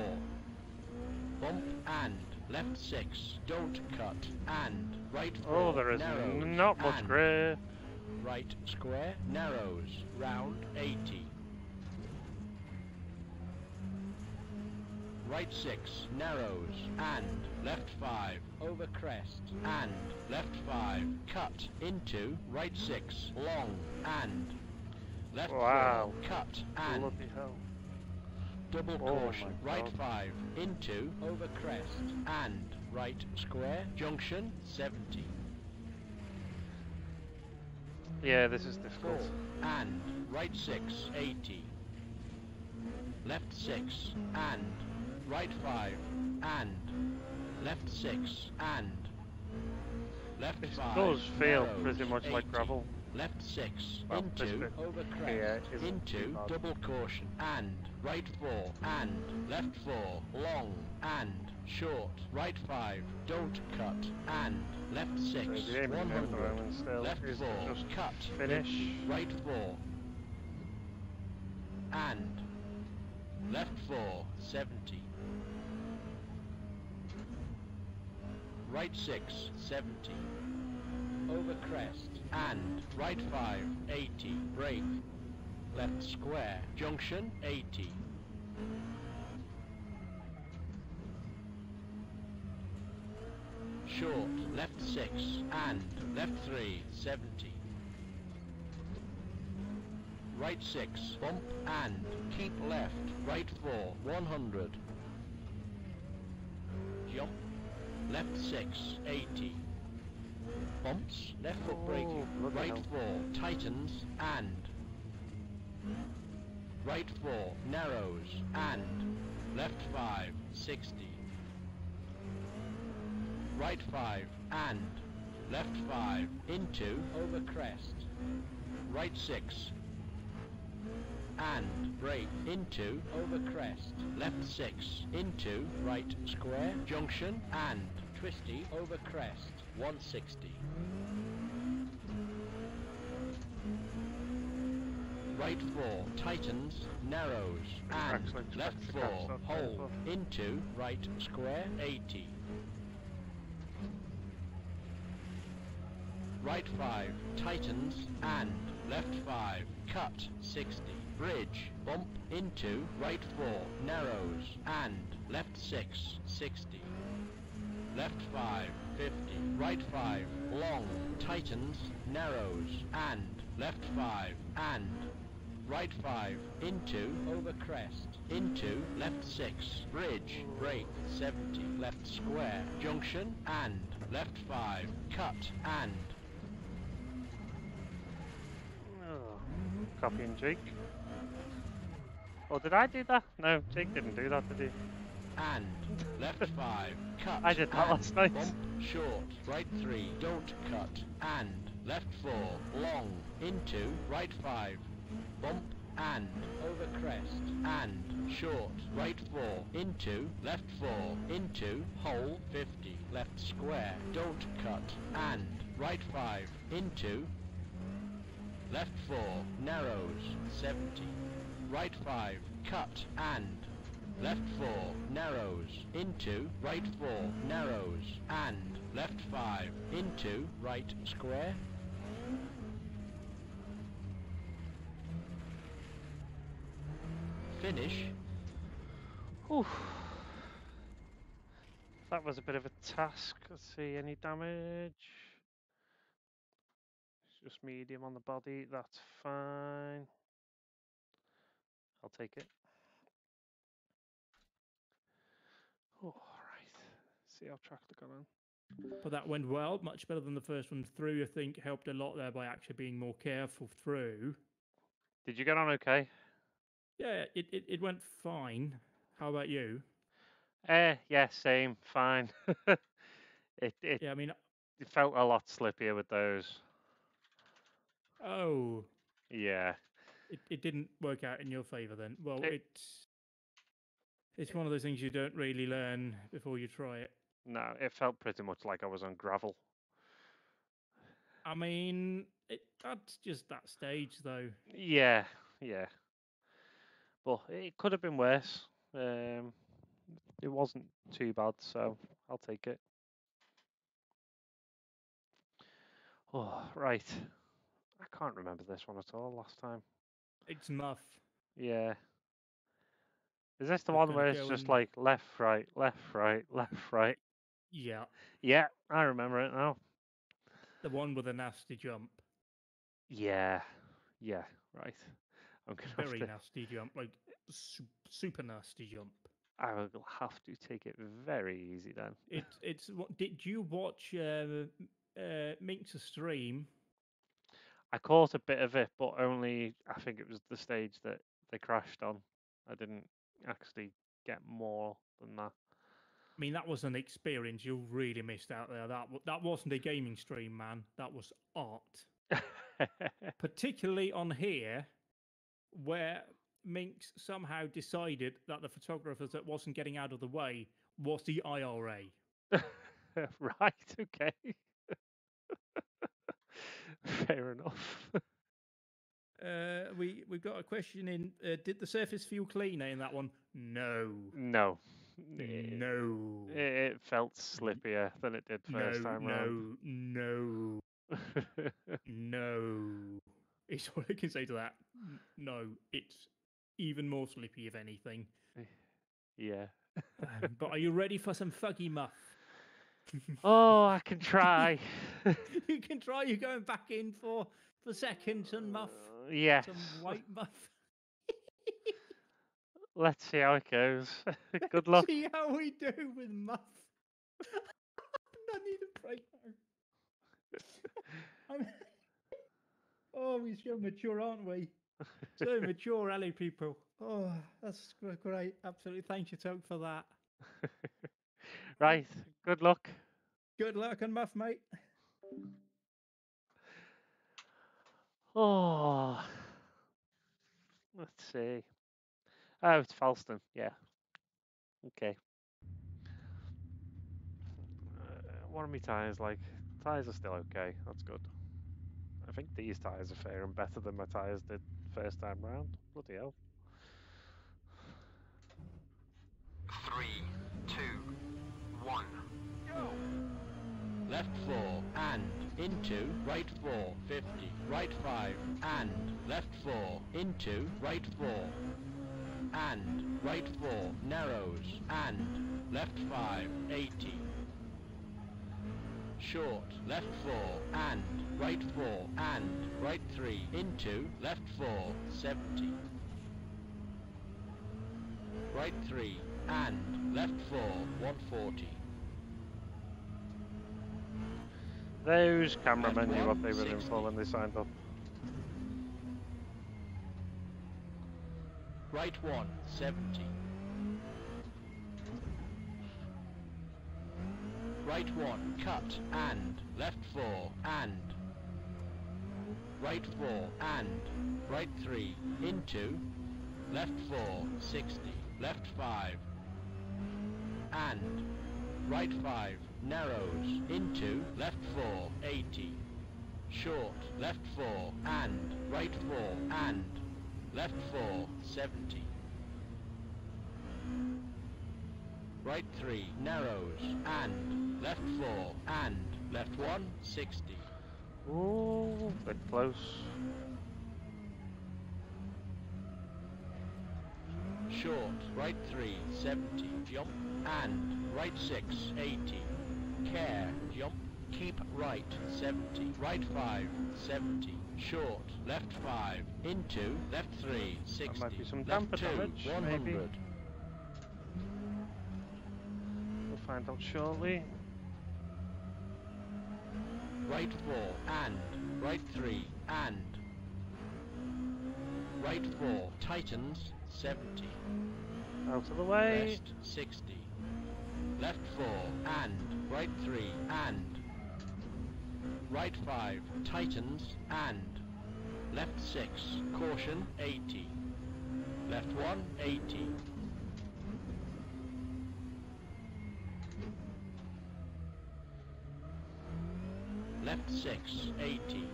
Bump and, left 6, don't cut, and, right 4, oh, there is narrows, not much grey. Right square, narrows, round, 80. Right 6, narrows, and, left 5, over crest, and, left 5, cut, into, right 6, long, and, left Wow. 4, cut, and, Bloody hell. double Oh caution, right 5, into, over crest, and, right square, junction, 70. Yeah, this is Four. difficult. And. Right 6. 80. Left 6. And. Right 5. And. Left 6. And. Left This 5. does feel narrows, pretty much 80. like gravel. Left 6. Well, into. bit Over crest. isn't into. Double caution. And. Right 4. And. Left 4. Long. And. Short. Right 5. Don't cut. And. Left 6. So the aim at the 100. still Left 4. cut. finish. 50. Right 4. And. Left 4. 70. Right 6. 70. Over crest. And. Right 5. 80. Brake. Left square. Junction. 80. Short. Left 6. And. Left 3. 70. Right 6. Bump and. Keep left. Right 4. 100. Jump. Left 6. 80. Bumps. Left foot braking. Oh, Right hell. 4. Tightens. And. Right 4. Narrows. And. Left 5. 60. Right 5. And. Left 5. Into. Over crest. Right 6. And. Brake. Into. Over crest. Left 6. Into. Right square. Junction. And. Twisty. Over crest. 160. Right 4. Tightens. Narrows. And. Left expected to catch 4. that Hold. Into. Right square. 80. Right 5, tightens, and left 5, cut, 60. Bridge, bump, into, right 4, narrows, and left 6, 60. Left 5, 50. Right 5, long, tightens, narrows, and. Left 5, and. Right 5, into, over crest, into, left 6, bridge, brake, 70, left square, junction, and. Left 5, cut, and. Oh, copying Jake. Oh, did I do that? No, Jake didn't do that, did he? And left five, cut. I did that last night. Bump, short, right three, don't cut, and left four, long, into, right five, bump, and over crest, and short, right four, into, left four, into, hole, 50, left square, don't cut, and right five, into, left four, narrows, 70, right five, cut, and left 4, narrows, into, right 4, narrows, and left 5, into, right square. Finish. Oof. That was a bit of a task. Let's see, any damage? It's just medium on the body, that's fine. I'll take it. Oh, right. See how tractor got on. But that went well, much better than the first one through. I think helped a lot there by actually being more careful through. Did you get on okay? Yeah, it, it, it went fine. How about you? Eh, yeah, same, fine. it, it Yeah, I mean, it felt a lot slippier with those. oh, Yeah. it, it didn't work out in your favour then. Well, It- it's it's one of those things you don't really learn before you try it. No, it felt pretty much like I was on gravel. I mean, it, that's just that stage though. Yeah, yeah. But it could have been worse. Um, it wasn't too bad, so I'll take it. Oh, right. I can't remember this one at all last time. It's muff. Yeah. Is this the one where it's just like left, right, left, right, left, right? Yeah, Yeah, I remember it now. the one with a nasty jump. Yeah, yeah, right. I'm gonna Very to, nasty jump, like su- super nasty jump. I will have to take it very easy then. It's it's. what Did you watch uh, uh, Mink's stream? I caught a bit of it, but only I think it was the stage that they crashed on. I didn't actually get more than that. I mean, that was an experience you really missed out there. That that wasn't a gaming stream, man. That was art. Particularly on here, where Minx somehow decided that the photographers that wasn't getting out of the way was the IRA. right, okay. Fair enough. Uh, we we've got a question in. Uh, did the surface feel cleaner in that one? No, no. No, it, it felt slippier than it did no, first time round. no, no, no. It's all I can say to that. No, it's even more slippy, if anything. yeah. Um, but are you ready for some fuggy muff? Oh, I can try. you can try. You're going back in for for seconds and muff, Uh, yes. some white muff. Let's see how it goes. Good luck. See how we do with muff. I need a break now. Oh, we're so mature, aren't we? So mature, alley people. Oh, that's great. Absolutely. Thank you, Toke, for that. right. Good luck. Good luck and muff, mate. Oh. Let's see. Oh, it's Falston. Yeah. Okay. Uh, what are my tyres like? Tyres are still okay. That's good. I think these tyres are fair and better than my tyres did first time round. Bloody hell. Three, two, one. Left 4 and into right 4 50 right 5 and left 4 into right 4 and right 4 narrows and left 5 80 short left 4 and right 4 and right 3 into left 4 70 right 3 and left 4 140 Those cameramen knew what they were in for when they signed up. Right one, 70. Right one, cut, and, left four, and. Right four, and, right three, into, left four, 60, left five, and, right five, narrows, into, left four, 80. Short, left four, and, right four, and, left four, 70. Right three, narrows, and, left four, and, left one, 60. Ooh, bit close. Short, right three, 70. Jump, and, right six, 80. Care, jump, keep right, 70. Right five, 70. Short, left five, into, left three, 60. might be some left damper two, damage, 100. maybe. We'll find out shortly. Right four, and, right three, and. Right four, tightens, 70. Out of the way. Left 60. Left 4 and right 3 and right 5 tightens and left 6 caution 80. Left 1 80. Left 6 80.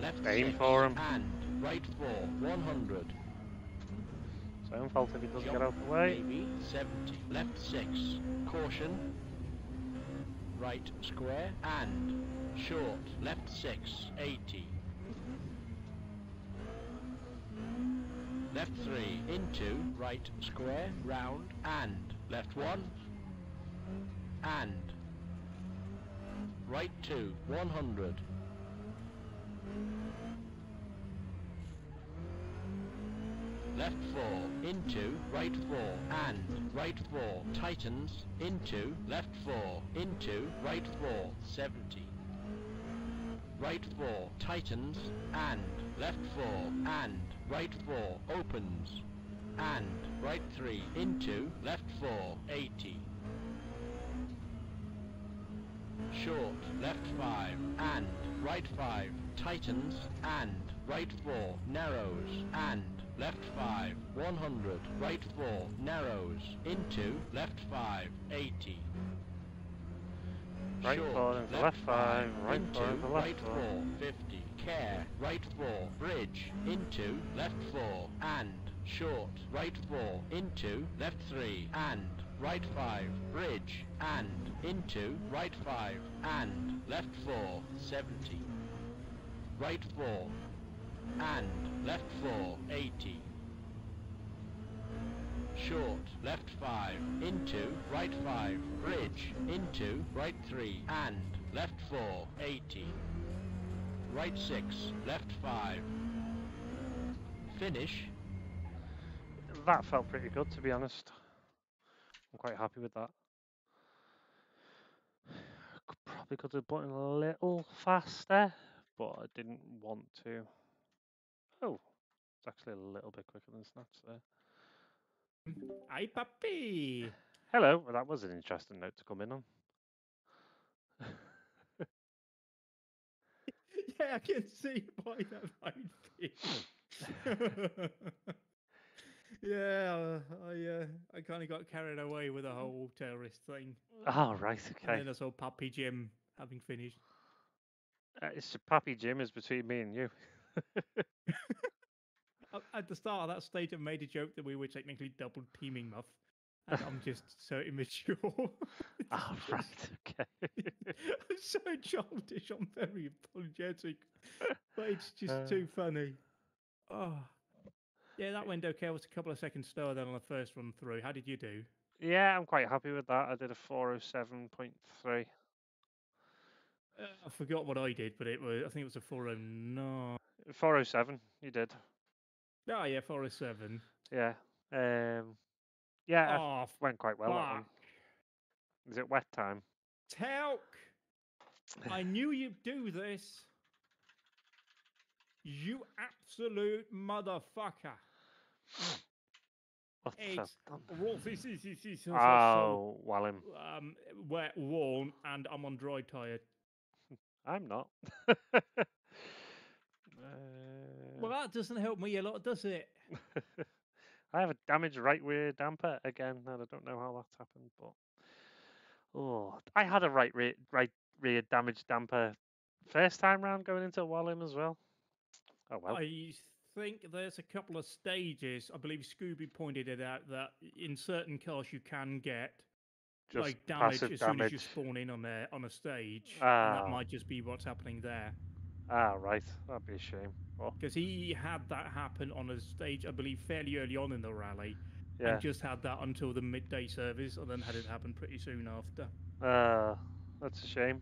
Left Aim 6 for 'em. and right 4 100. Own fault if he doesn't get out the way. Maybe 70. Left 6. Caution. Right square. And. Short. Left 6. 80. Left 3. Into. Right square. Round. And. Left 1. And. Right 2. 100. Left 4, into, right 4, and, right 4, tightens, into, left 4, into, right 4, 70. right 4, tightens, and, left 4, and, right 4, opens, and, right 3, into, left 4, 80. Short, left 5, and, right 5, tightens, and, right 4, narrows, and, left 5, 100, right 4, narrows, into, left 5, 80. Right Short, four into left five, right into, four into left right four. 4, 50. Care, right 4, bridge, into, left 4, and, short, right 4, into, left 3, and, right 5, bridge, and, into, right 5, and, left 4, 70. Right 4, and, left 4, 80. Short, left 5, into, right 5, bridge, into, right 3, and, left 4, 80. Right 6, left 5. Finish, That felt pretty good, to be honest. I'm quite happy with that. Probably could have button a little faster, but I didn't want to. Oh, it's actually a little bit quicker than Snatch there. Hey, puppy. Hello, well, that was an interesting note to come in on. yeah, I can see why that might be. yeah, I uh, I kind of got carried away with the whole terrorist thing. Oh, right, Okay. And then I saw Puppy Jim having finished. Uh, it's Puppy Jim is between me and you. At the start of that stage, I made a joke that we were technically double teaming Muff. And I'm just so immature. oh, right, okay. I'm so childish. I'm very apologetic, but it's just Uh. too funny. Oh, yeah, that went okay. I was a couple of seconds slower than on the first run through. How did you do? yeah, I'm quite happy with that. I did a 407.3. Uh, I forgot what I did, but it was. I think it was a 409. 407, you did. Oh yeah, 407. Yeah. Um, yeah, Oh, went quite well. that one. Is it wet time? Telk! I knew you'd do this. You absolute motherfucker. What the It's done? This is- this is- so- so- Oh, well, him. um, wet, worn, and I'm on dry tire. I'm not. Well, that doesn't help me a lot, does it? I have a damaged right rear damper again, and I don't know how that's happened, but oh, I had a right rear right rear damaged damper first time round going into Wallim as well. Oh well, I think there's a couple of stages. I believe Scooby pointed it out that in certain cars you can get just like damage as soon as you spawn in on there on a stage. and Ah. that might just be what's happening there. Ah, right, that'd be a shame. Because he had that happen on a stage, I believe, fairly early on in the rally, yeah. and just had that until the midday service, and then had it happen pretty soon after. Uh, that's a shame.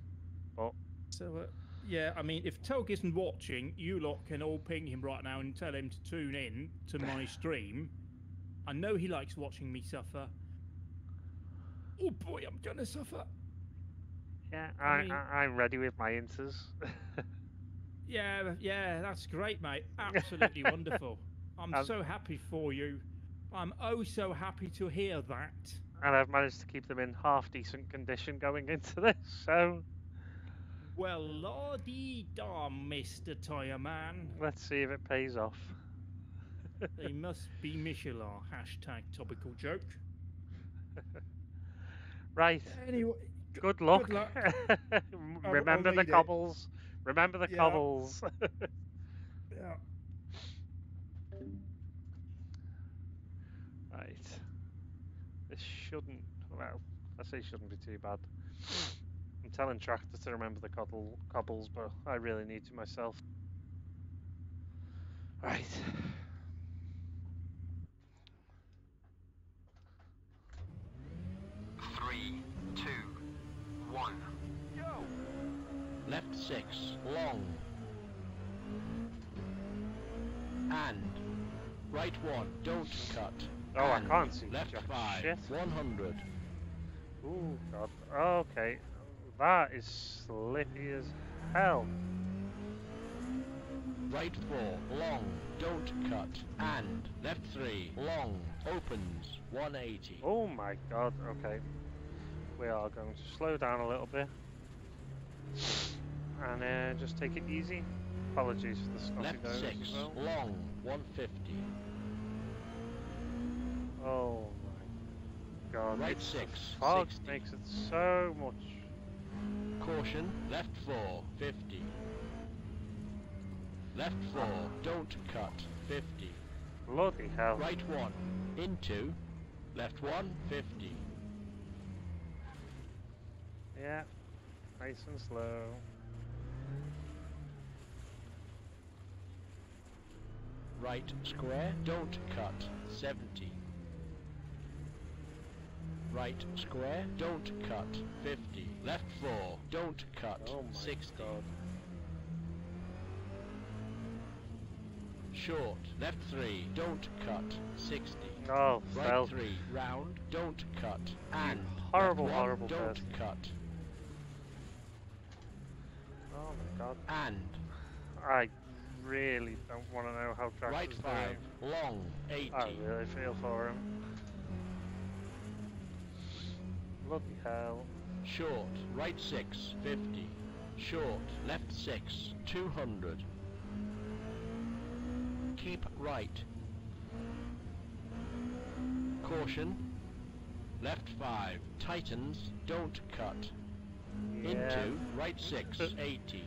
So, uh, yeah, I mean, if Tog isn't watching, you lot can all ping him right now and tell him to tune in to my stream. I know he likes watching me suffer. Oh boy, I'm gonna suffer. Yeah, I I, mean- I, I'm ready with my inters. Yeah, yeah, that's great, mate. Absolutely wonderful. I'm Um, so happy for you. I'm oh so happy to hear that. and I've managed to keep them in half decent condition going into this. So Well, lordy da, Mr. Tire Man. let's see if it pays off. They must be Michelin. Hashtag topical joke. right. Anyway, Good luck. Good luck. M- I'll- I'll Remember the need it. Cobbles. Remember the Yeah. cobbles. yeah. right. This shouldn't. Well, I say shouldn't be too bad. I'm telling Tractor to remember the cobble, cobbles, but I really need to myself. Right. Three, two, one. Left 6, long. And, right 1, don't cut. Oh, I can't see Left jack 5, shit. 100. Ooh, God. Okay. That is slippy as hell. right 4, long, don't cut, and left 3, long, opens, 180. Oh my god, okay. We are going to slow down a little bit. And uh, just take it easy. Apologies for the stuffy Left nose 6, as well. long, 150. Oh my god. Right it's 6, fog 60. makes it so much. Caution, left 4, 50. Left 4, don't cut, 50. Bloody hell. Right 1, into, left 1, 50. Yeah. Nice and slow. Right square, don't cut, 70. Right square, don't cut, 50. Left 4, don't cut, Oh my 60. god. Short, left 3, don't cut, 60. Oh, Right fell. 3, round, don't cut, and horrible, left one, horrible don't person. cut, Oh my god. and I really don't want to know how Drax right is 5, doing. long, 80. I really feel for him. Bloody hell. Short, right 6, 50. Short, left 6, 200. Keep right. Caution. Left 5, tightens, don't cut. Yeah. Into, right 6, 80.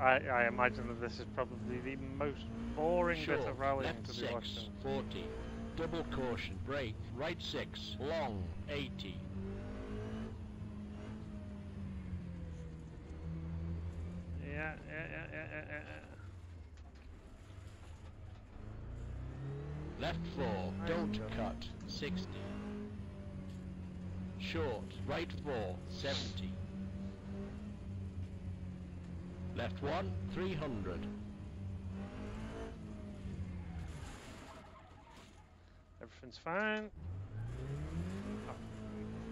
I, I imagine that this is probably the most boring Short, bit of rallying left to be 6, watching. 40. Double caution, brake, right 6, long, 80. Yeah, yeah, yeah, yeah, yeah, yeah, yeah. Left 4, don't cut, 60. Short, right 4, 70. Left 1, 300. Everything's fine. Oh,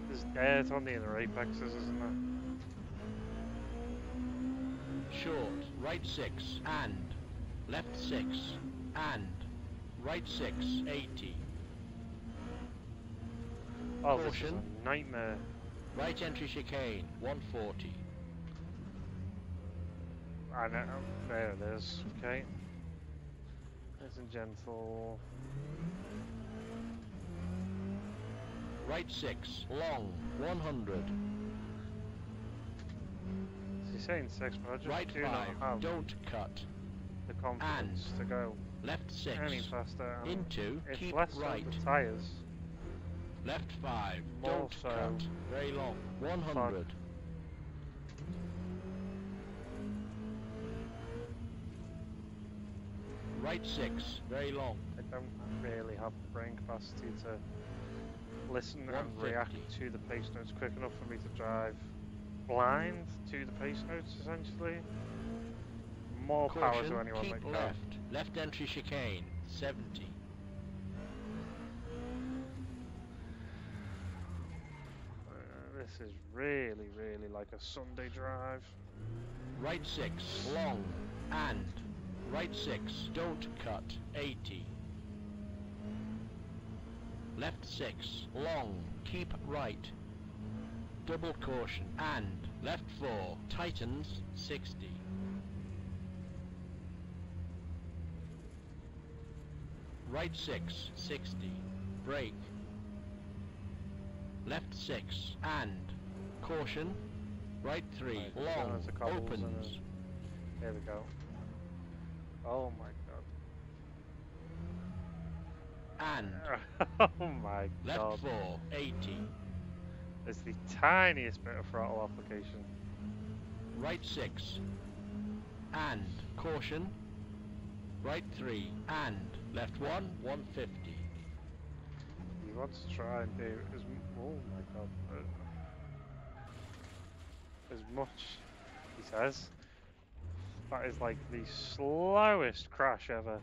there's dirt on the inner apexes, isn't there? Short, right 6, and. Left 6, and. Right 6, 80. Oh, this is a nightmare. Right entry chicane, 140. I know. There it is. Okay. Nice and gentle. Right 6, long, 100. He's saying six, but I just Right do not have don't cut. the confidence to go Left 6, any faster. and into, it's keep less right. the tyres. Left 5, More don't so cut. Very long, 100. Right 6, very long. I don't really have the brain capacity to listen and react to the pace notes quick enough for me to drive blind to the pace notes, essentially. More power Caution, to anyone keep that can. left. Left entry chicane, 70. Uh, this is really, really like a Sunday drive. Right 6, long, and. Right 6, don't cut, 80. Left 6, long, keep right. Double caution, and. Left 4, tightens, 60. Right 6, 60. Brake. Left 6, and. Caution. Right 3, Right, long, it's a cobbles and a- opens. There we go. Oh my god. And. oh my Left god. 4, 80. It's the tiniest bit of throttle application. Right 6. And. Caution. Right 3. And. Left 1, 150. He wants to try and do as oh my god uh, as much he says that is like the slowest crash ever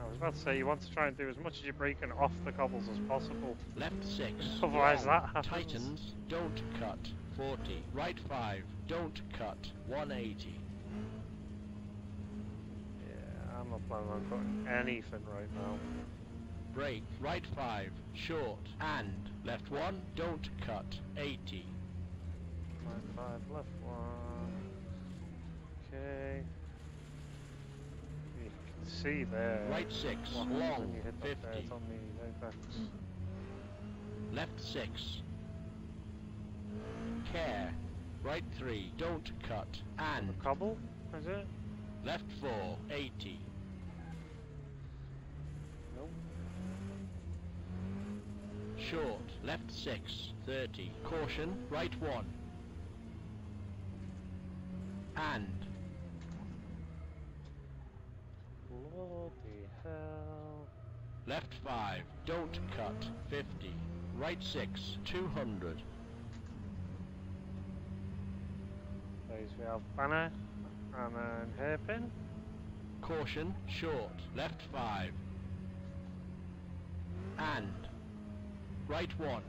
I was about to say you want to try and do as much as you're braking off the cobbles as possible Left 6. Otherwise that happens. Tightens. Don't cut. 40. Right 5. Don't cut. 180. Yeah, I'm not planning on cutting anything right now. Brake, right 5, short, and left 1, don't cut, 80. Five, left one. Okay. You can see there. Right 6, what happens long, you hit that 50. dirt on the apex. Mm-hmm. Left 6. Care, right 3, don't cut, and The cobble, is it? left 4, 80. Nope. Short, left 6, 30. Caution, right 1. And Bloody hell. left 5, don't cut, 50. Right 6, 200. Those we have banner and then hairpin. Caution, short, left 5. And right 1. Right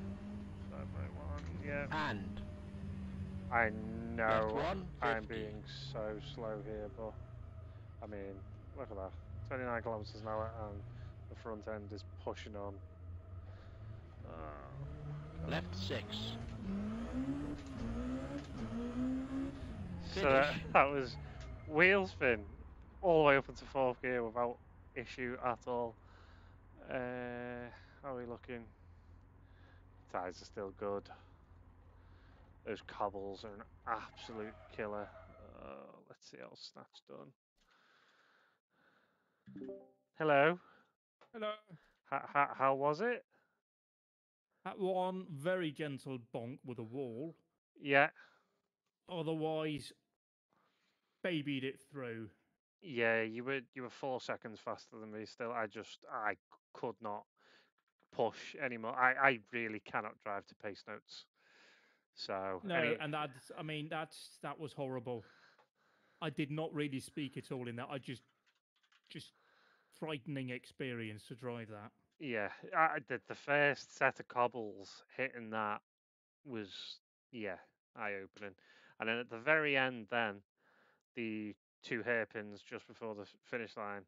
one. Yeah. And I one, I'm being so slow here, but I mean, look at that. 29 kilometers an hour and the front end is pushing on. Oh, left 6. So that, that was wheel spin all the way up into fourth gear without issue at all. Uh, how are we looking? Tires are still good. Those cobbles are an absolute killer. Uh, let's see how snatch done. Hello. Hello. How, how, how was it? That one very gentle bonk with a wall. Yeah. Otherwise, babied it through. Yeah, you were you were four seconds faster than me. Still, I just I could not push anymore. I I really cannot drive to pace notes. So No, any- and that's I mean that's that was horrible. I did not really speak at all in that. I just just frightening experience to drive that. yeah, I the the first set of cobbles hitting that was yeah eye opening, and then at the very end, then the two hairpins just before the finish line,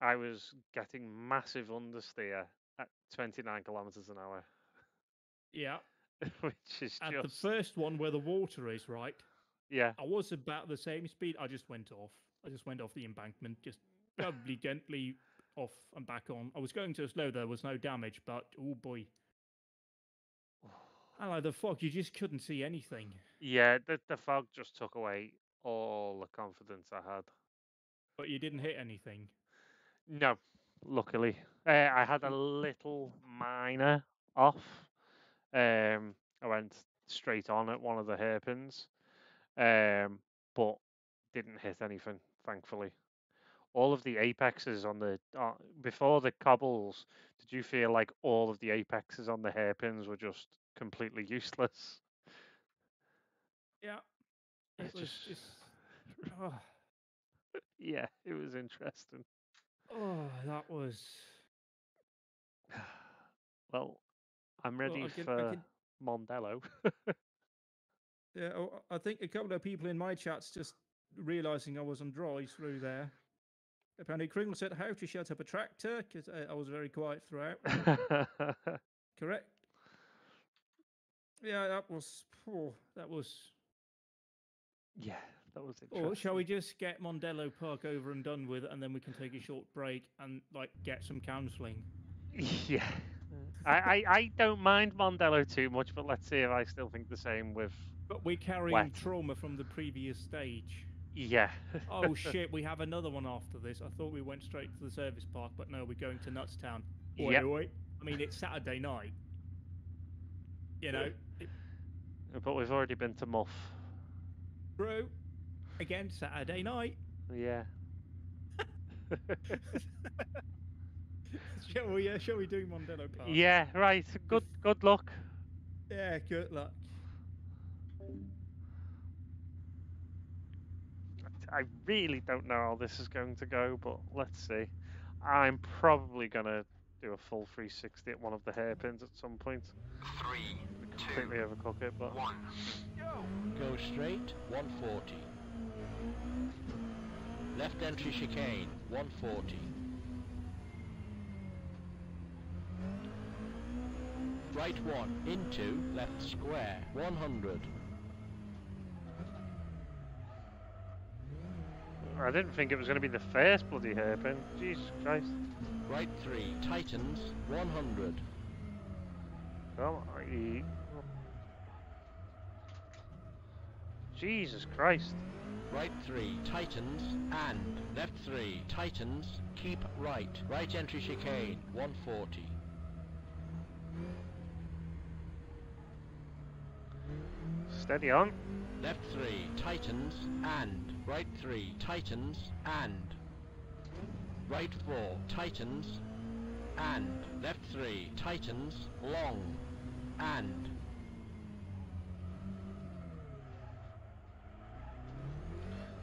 I was getting massive understeer at 29 kilometers an hour, Yeah. which is At just the first one where the water is, right? yeah. I was about the same speed. I just went off. I just went off the embankment, just lovely gently off and back on. I was going so slow there was no damage, but oh boy. And like the fog, you just couldn't see anything. Yeah, the the fog just took away all the confidence I had. But you didn't hit anything. No, luckily, uh, I had a little minor off. Um, I went straight on at one of the hairpins, um, but didn't hit anything. Thankfully, all of the apexes on the uh, before the cobbles. Did you feel like all of the apexes on the hairpins were just completely useless? Yeah. It was just- just. Oh, Yeah, it was interesting. oh, that was. Well, I'm Well, ready I can- I for can- Mondello. Yeah, oh, I think a couple of people in my chats just realizing I was on dry through there. Apparently, Kringle said how to shut up a tractor because I, uh, I was very quiet throughout. Correct. Yeah, that was. Oh, that was. yeah, that was. Or shall we just get Mondello Park over and done with, and then we can take a short break and like get some counselling? Yeah. I, I, I don't mind Mondello too much, but let's see if I still think the same with. But we're carrying Wet. trauma from the previous stage. Yeah. Oh shit, we have another one after this. I thought we went straight to the service park, but no, we're going to Nutstown. Yep. wait. I mean, it's Saturday night. You know, it, But we've already been to Muff. bro. Again, Saturday night. Yeah. shall we? Uh, shall we do Mondello Park? yeah, right. Good good luck. Yeah. Good luck. I really don't know how this is going to go, but let's see. I'm probably going to do a full 360 at one of the hairpins at some point. Three, Completely two, overcook it, but one. Go straight, 140. left entry chicane, 140. Right 1, into, left square, 100. I didn't think it was going to be the first bloody hairpin. Jesus Christ. Right 3, tightens 100. Come on. Jesus Christ. Right 3, tightens and, left 3, tightens keep right, right entry chicane, 140. Steady on. Left 3, tightens, and, right 3, tightens, and. Right 4, tightens, and, left 3, tightens, long, and.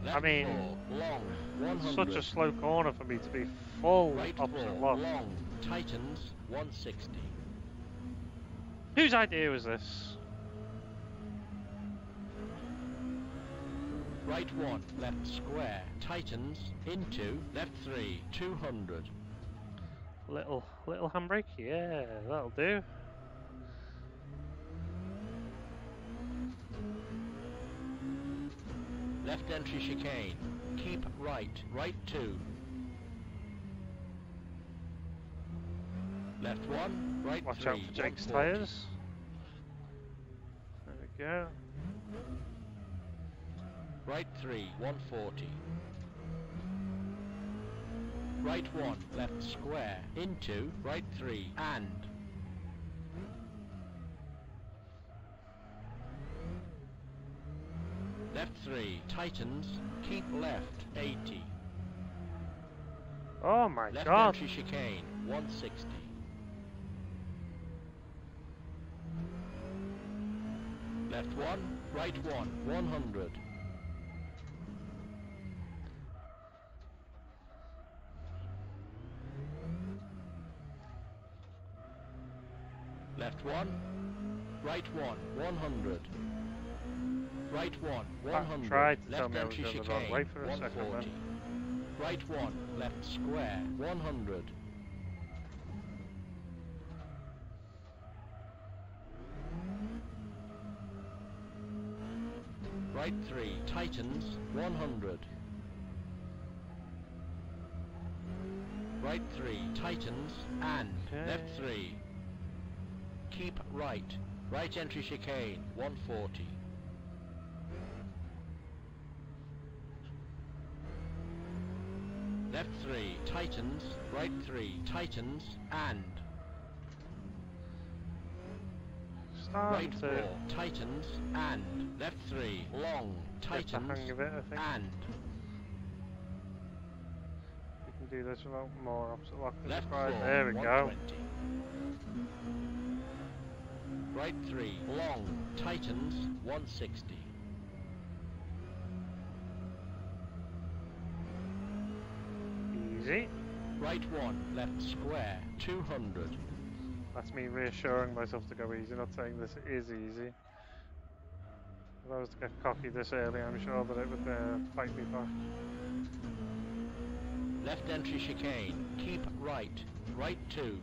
Left mean, 4, long, Such a slow corner for me to be full Right opposite 4, lock. long, tightens, 160. Whose idea was this? Right 1, left square, tightens, into, left 3, 200. Little little handbrake? Yeah, that'll do. Left entry chicane. Keep right. Right 2. Left 1. Right Watch 3. out for Jake's tyres. There we go. Right 3. 140. Right 1. Left square. Into. Right 3. And. Left 3. Tightens. Keep left. 80. Oh my Left god. entry chicane, 160. Left 1, right 1, 100. 1, right 1, 100. Right 1, ah, 100. tried to tell Left me I was entry going the wrong chicane, way for a second then. 140. Right 1, left square, 100. Right 3, tightens, 100. Right 3, tightens, and, left Okay. 3. Keep right, right entry chicane, 140. Left 3, tightens. right 3, tightens. and, Starting right to 4, tightens. and, left 3, long, tightens. it, and, We can do this without more lock left 4, required. There we go. 120. Right 3, long, tightens, 160. Easy. Right 1, left square, 200. That's me reassuring myself to go easy, not saying this is easy. If I was to get cocky this early, I'm sure that it would uh, fight me back. Left entry chicane, keep right, right 2.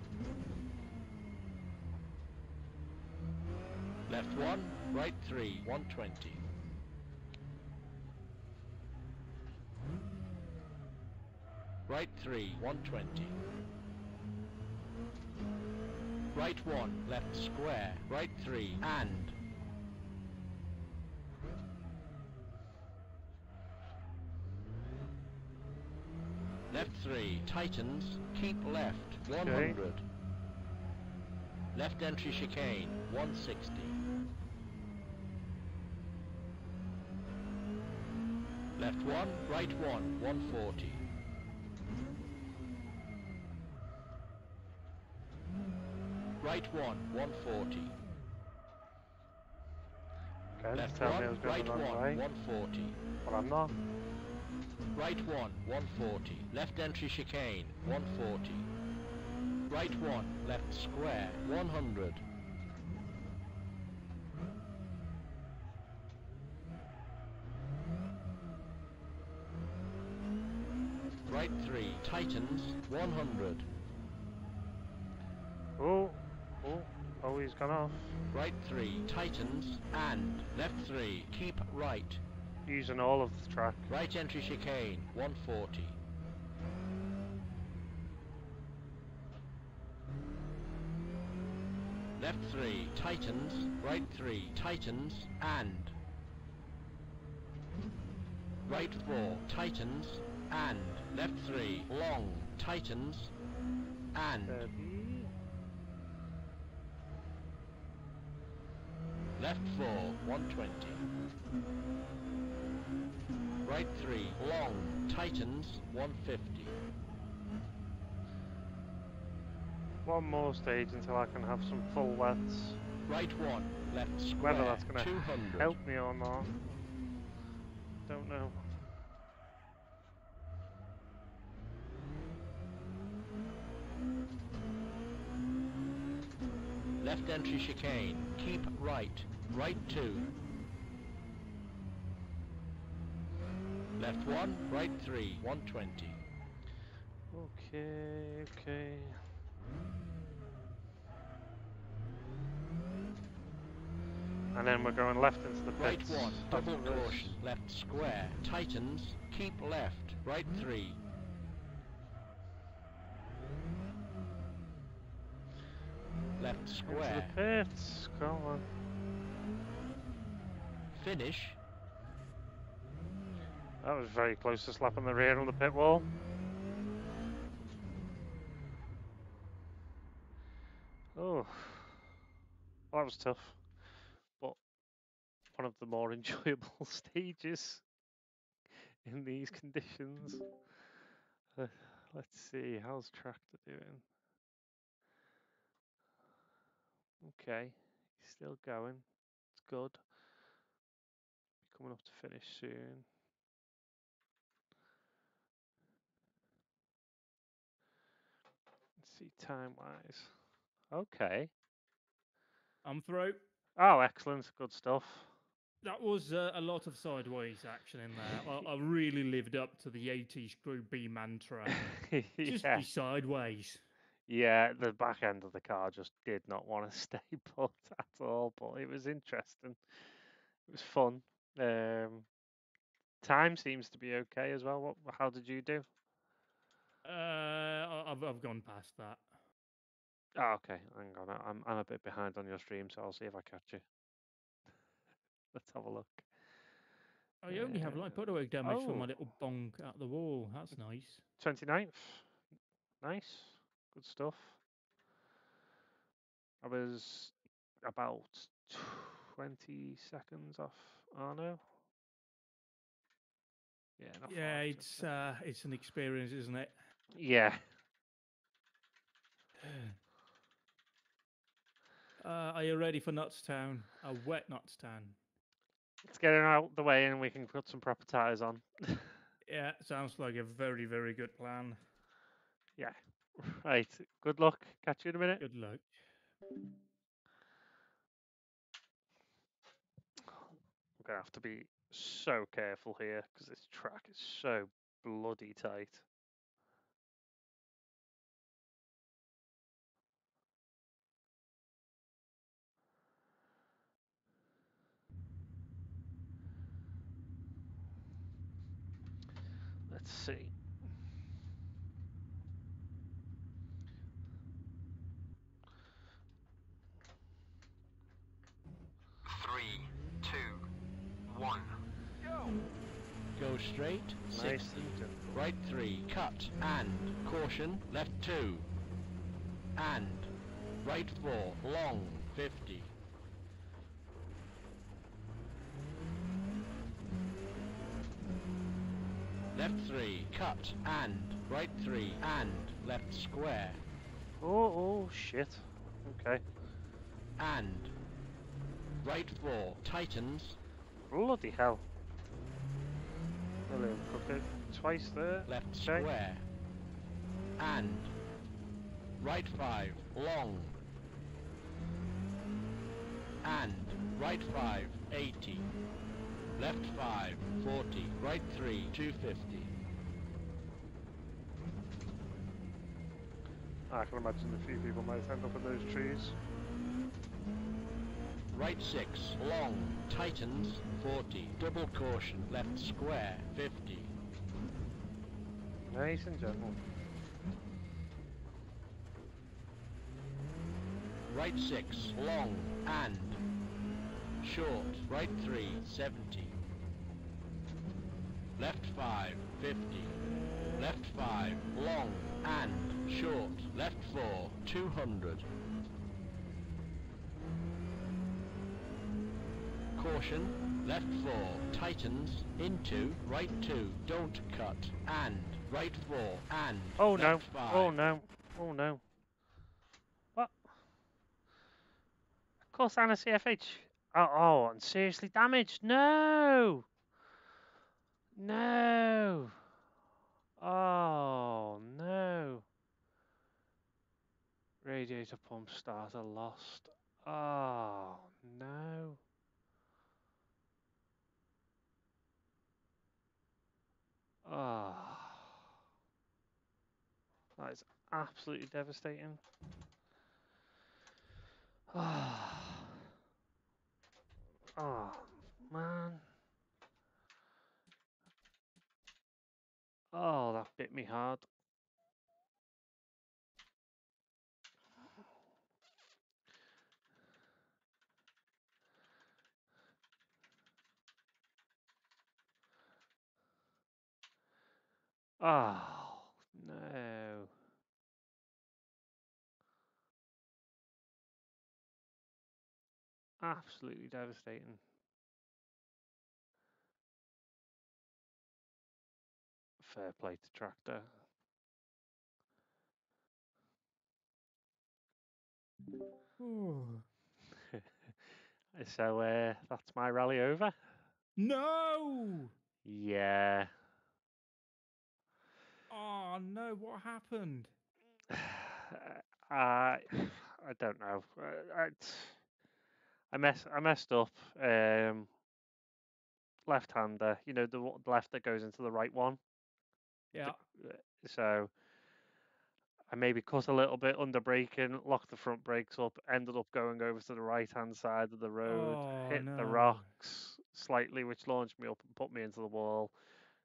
Left 1, right 3, 120. Right 3, 120. Right 1, left square, right 3, and. Left 3, tightens, keep left, 100. Left entry chicane, 160. Left 1, right 1, 140. Right 1, 140. Okay, Left tell 1, me I was going right the 1, wrong way. 140. But I'm not. Right 1, 140. Left entry chicane, 140. Right 1, left square, 100. Right three, tightens, 100. Oh, oh, oh, he's gone off. Right 3 tightens, and left 3 keep right. Using all of the track. Right entry chicane 140. Left 3 tightens, right 3 tightens and. Right 4 tightens and. Left 3 long tightens and. Left 4 120 right 3 long tightens 150 One more stage until I can have some full wets. right 1 left square Whether that's going to 200 help me or not, don't know. left entry chicane keep right right 2 left 1 right 3 120 Okay, okay. And then we're going left into the Right one, double caution, left square, tightens, keep left, right three. Left square. Into the pits. Come on. finish, That was very close to slapping the rear on the pit wall. Oh, that was tough, one of the more enjoyable stages in these conditions. Uh, let's see, how's Tractor doing? Okay, he's still going. It's good. Be coming up to finish soon. Let's see time wise. Okay. I'm through. Oh, excellent. Good stuff. That was uh, a lot of sideways action in there. I, I really lived up to the 80s Group B mantra. Just yeah. be sideways. yeah, the back end of the car just did not want to stay put at all, but it was interesting. It was fun. Um, time seems to be okay as well. What? How did you do? Uh, I've, I've gone past that. Oh, okay. Hang on. I'm I'm a bit behind on your stream, so I'll see if I catch you. Let's have a look. I only have light Uh, photowork damage for my oh. little bonk at the wall. That's nice. 29th. Nice. Good stuff. I was about 20 seconds off Arno. Yeah, not far Yeah, it's uh, it's an experience, isn't it? Yeah. Uh, are you ready for Nutstown? A wet Nutstown. Let's get it out the way and we can put some proper tyres on. Yeah, sounds like a very, very good plan. yeah. Right. Good luck. Catch you in a minute. Good luck. I'm going to have to be so careful here because this track is so bloody tight. Let's see. Three, two, one. go straight, Nice 60. Right three, cut, and, caution, left two, and, right four, long, 50. Left three, cut, and, right three, and, left square, Oh, oh, shit. Okay. and, right four, tightens, Bloody hell. Cook it twice there. left Okay. square, and, right five, long, and, right five, 80, left five, 40, right three, 250, I can imagine a few people might end up in those trees. Right 6, long, tightens, 40, double caution, left square, 50. Nice and gentle. Right 6, long, and, short, right 3, 70. Left 5, 50. Left 5, long, and, short, left 4, 200. Caution, left 4, tightens, into, right 2, don't cut, and, right 4, and, Oh no! 5. Oh no! Oh no! What? Of course, Anna CFH. Oh, oh, and seriously damaged. No! No! Oh no! Radiator pump starter lost. Oh no! Oh. That is absolutely devastating. Oh, oh man. Oh, that bit me hard. Oh, no. Absolutely devastating. Fair play to Tractor. So uh, that's my rally over. No! Yeah. Oh no! What happened? I I don't know. Uh, I, I mess I messed up. Um, left-hander. You know the left that goes into the right one. Yeah. So I maybe cut a little bit under braking, locked the front brakes up, ended up going over to the right hand side of the road, Oh, hit the rocks slightly, which launched me up and put me into the wall.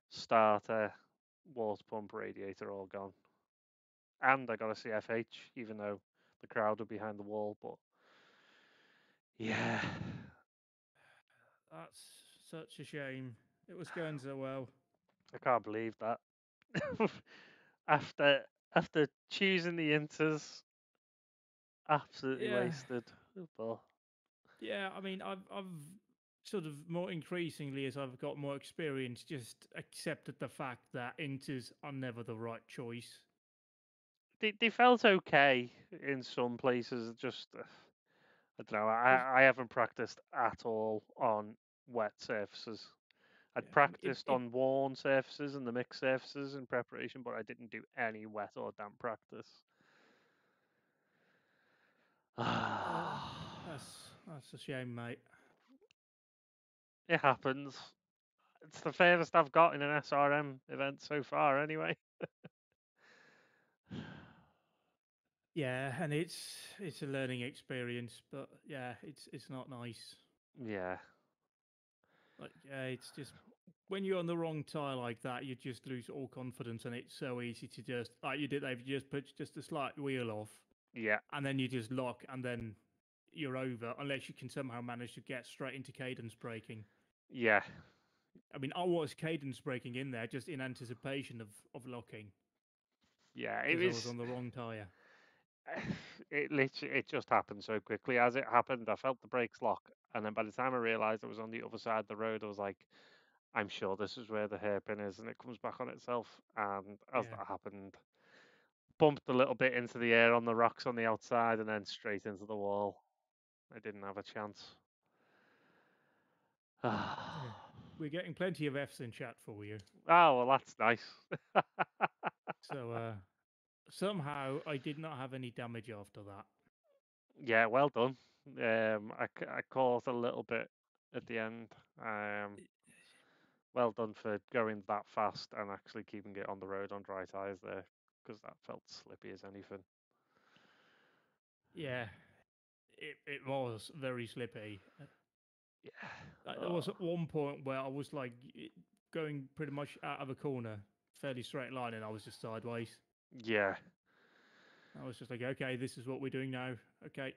Starter, water pump, radiator all gone. And I got a CFH, even though the crowd were behind the wall. But yeah, That's such a shame. It was going so well. I can't believe that. after after choosing the inters, absolutely Yeah. wasted. But Yeah, I mean, I've I've sort of more increasingly as I've got more experience, just accepted the fact that inters are never the right choice. they, they felt okay in some places. Just uh, I don't know. I, I haven't practiced at all on wet surfaces. I'd Yeah, mean, it- practiced it- on worn surfaces and the mixed surfaces in preparation, but I didn't do any wet or damp practice. That's that's a shame, mate. it happens. It's the furthest I've got in an SRM event so far, anyway. Yeah, and it's it's a learning experience, but yeah, it's it's not nice. yeah, Like yeah, it's just when you're on the wrong tire like that, you just lose all confidence, and it's so easy to just like you did. They've just put just a slight wheel off, yeah, and then you just lock, and then you're over unless you can somehow manage to get straight into cadence braking. yeah. I mean, oh, I was cadence braking in there just in anticipation of of locking Yeah, it was. was on the wrong tire. it literally it just happened so quickly. As it happened, I felt the brakes lock, and then by the time I realised it was on the other side of the road, I was like, "I'm sure this is where the hairpin is," and it comes back on itself. And as Yeah. that happened, bumped a little bit into the air on the rocks on the outside, and then straight into the wall. I didn't have a chance. oh We're getting plenty of Fs in chat for you. Oh well, that's nice. So uh, somehow I did not have any damage after that. yeah, well done. Um, I, I caused a little bit at the end. Um, well done for going that fast and actually keeping it on the road on dry tyres there, because that felt slippy as anything. Yeah, it it was very slippy. Uh, Yeah. Like, there was Oh. at one point where I was like going pretty much out of a corner, fairly straight line, and I was just sideways. Yeah. I was just like, okay, this is what we're doing now. Okay.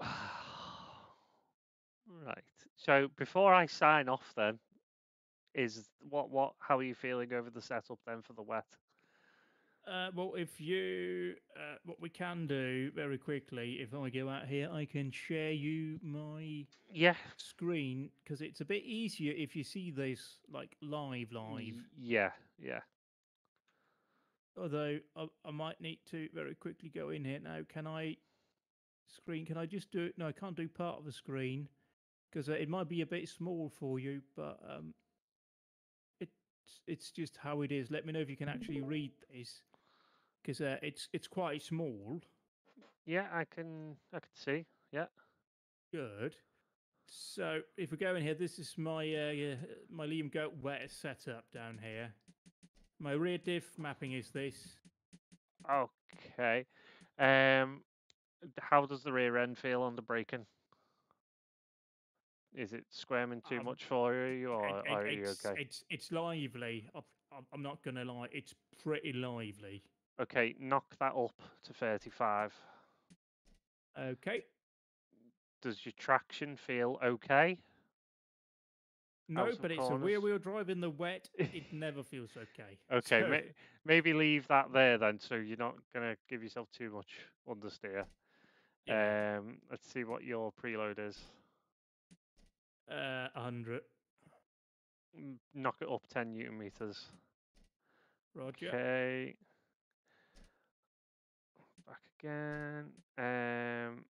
right. So before I sign off, then, is what what? How are you feeling over the setup then for the wet? Uh, well, if you, uh, what we can do very quickly, if I go out here, I can share you my Yeah. screen because it's a bit easier if you see this like live, live. Yeah. Yeah. Although I, I might need to very quickly go in here now. Can I screen? Can I just do it? No, I can't do part of the screen because uh, it might be a bit small for you, but um, it's it's just how it is. Let me know if you can actually read this because uh, it's it's quite small. Yeah. I can. I can see. Yeah. Good. So if we go in here, this is my uh, uh, my Liam Goat wet setup down here. My rear diff mapping is this. Okay. Um. How does the rear end feel under braking? Is it squirming too Um, much for you, or It- are you okay? It's it's lively. I'm- not gonna lie. It's pretty lively. Okay, knock that up to 35. Okay. Does your traction feel okay? No, but it's a rear wheel drive in the wet. It never feels okay. Okay, So, may, maybe leave that there then, so you're not gonna give yourself too much understeer. Yeah, Um, let's see what your preload is. uh, 100. Mm, Knock it up 10 newton meters. Roger. Okay. Back again. Um.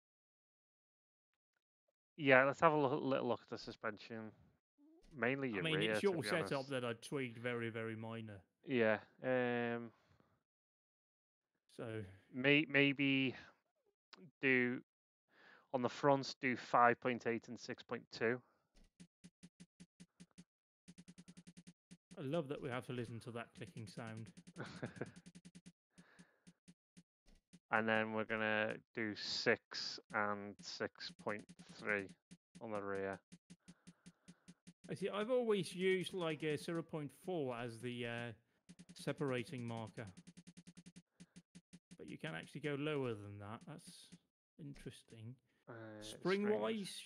Yeah, let's have a look, little look at the suspension. Mainly I mean, rear. it's your setup honest. that I tweaked very, very minor. Yeah. Um. So May, maybe do on the fronts do 5.8 and 6.2. I love that we have to listen to that clicking sound. and then we're gonna do 6 and 6.3 on the rear. I see. I've always used like a 0.4 as the uh, separating marker, but you can actually go lower than that. That's interesting. Uh, spring wise,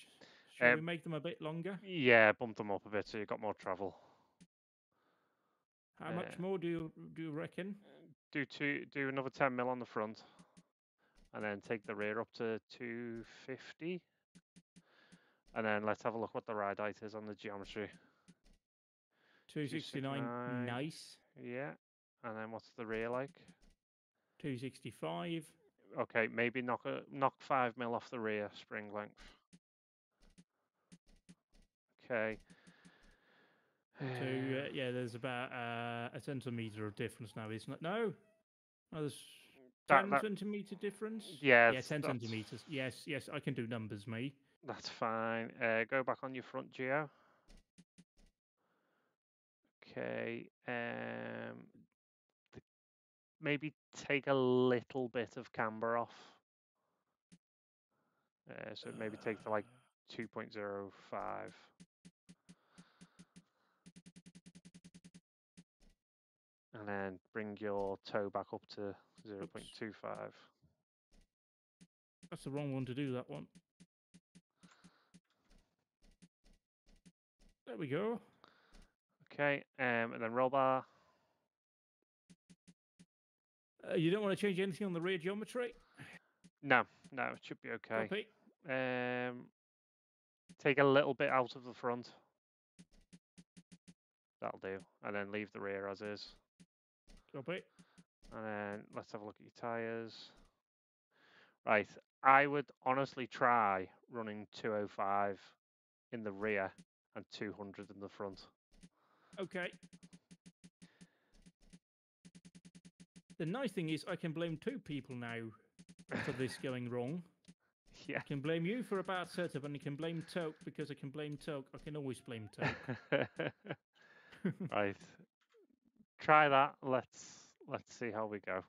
should we Um, make them a bit longer? Yeah, bump them up a bit so you've got more travel. How much uh, more do you do you reckon? Do two, do another 10 mil on the front, and then take the rear up to 250. And then let's have a look what the ride height is on the geometry. 269, 269. nice. Yeah. And then what's the rear like? 265. Okay, maybe knock a knock five mil off the rear spring length. Okay. To uh, yeah, there's about uh, a centimeter of difference now, isn't it? No, oh, there's That- ten that- centimeter difference. yeah, yeah, ten that's- centimeters. Yes, yes, I can do numbers, me. That's fine. Uh, go back on your front geo. Okay. Um, maybe take a little bit of camber off. Uh, so maybe take to like 2.05. And then bring your toe back up to 0.25. That's the wrong one to do. That one. There we go. Okay, um, and then roll bar. Uh, you don't want to change anything on the rear geometry. No, no, it should be okay. Copy. Um, take a little bit out of the front. That'll do, and then leave the rear as is. Copy. And then let's have a look at your tires. Right, I would honestly try running 205 in the rear and 200 in the front. Okay. The nice thing is I can blame two people now for this going wrong. Yeah. I can blame you for a bad setup, and I can blame Toke because I can blame Toke. I can always blame Toke. right. Try that. Let's let's see how we go.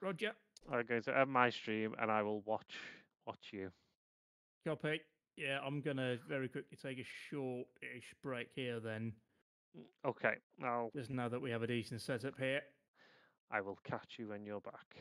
Roger. I'm going to end my stream and I will watch watch you. Copy. Yeah, I'm gonna very quickly take a short-ish break here then, Okay, now just now that we have a decent setup here. I will catch you when you're back.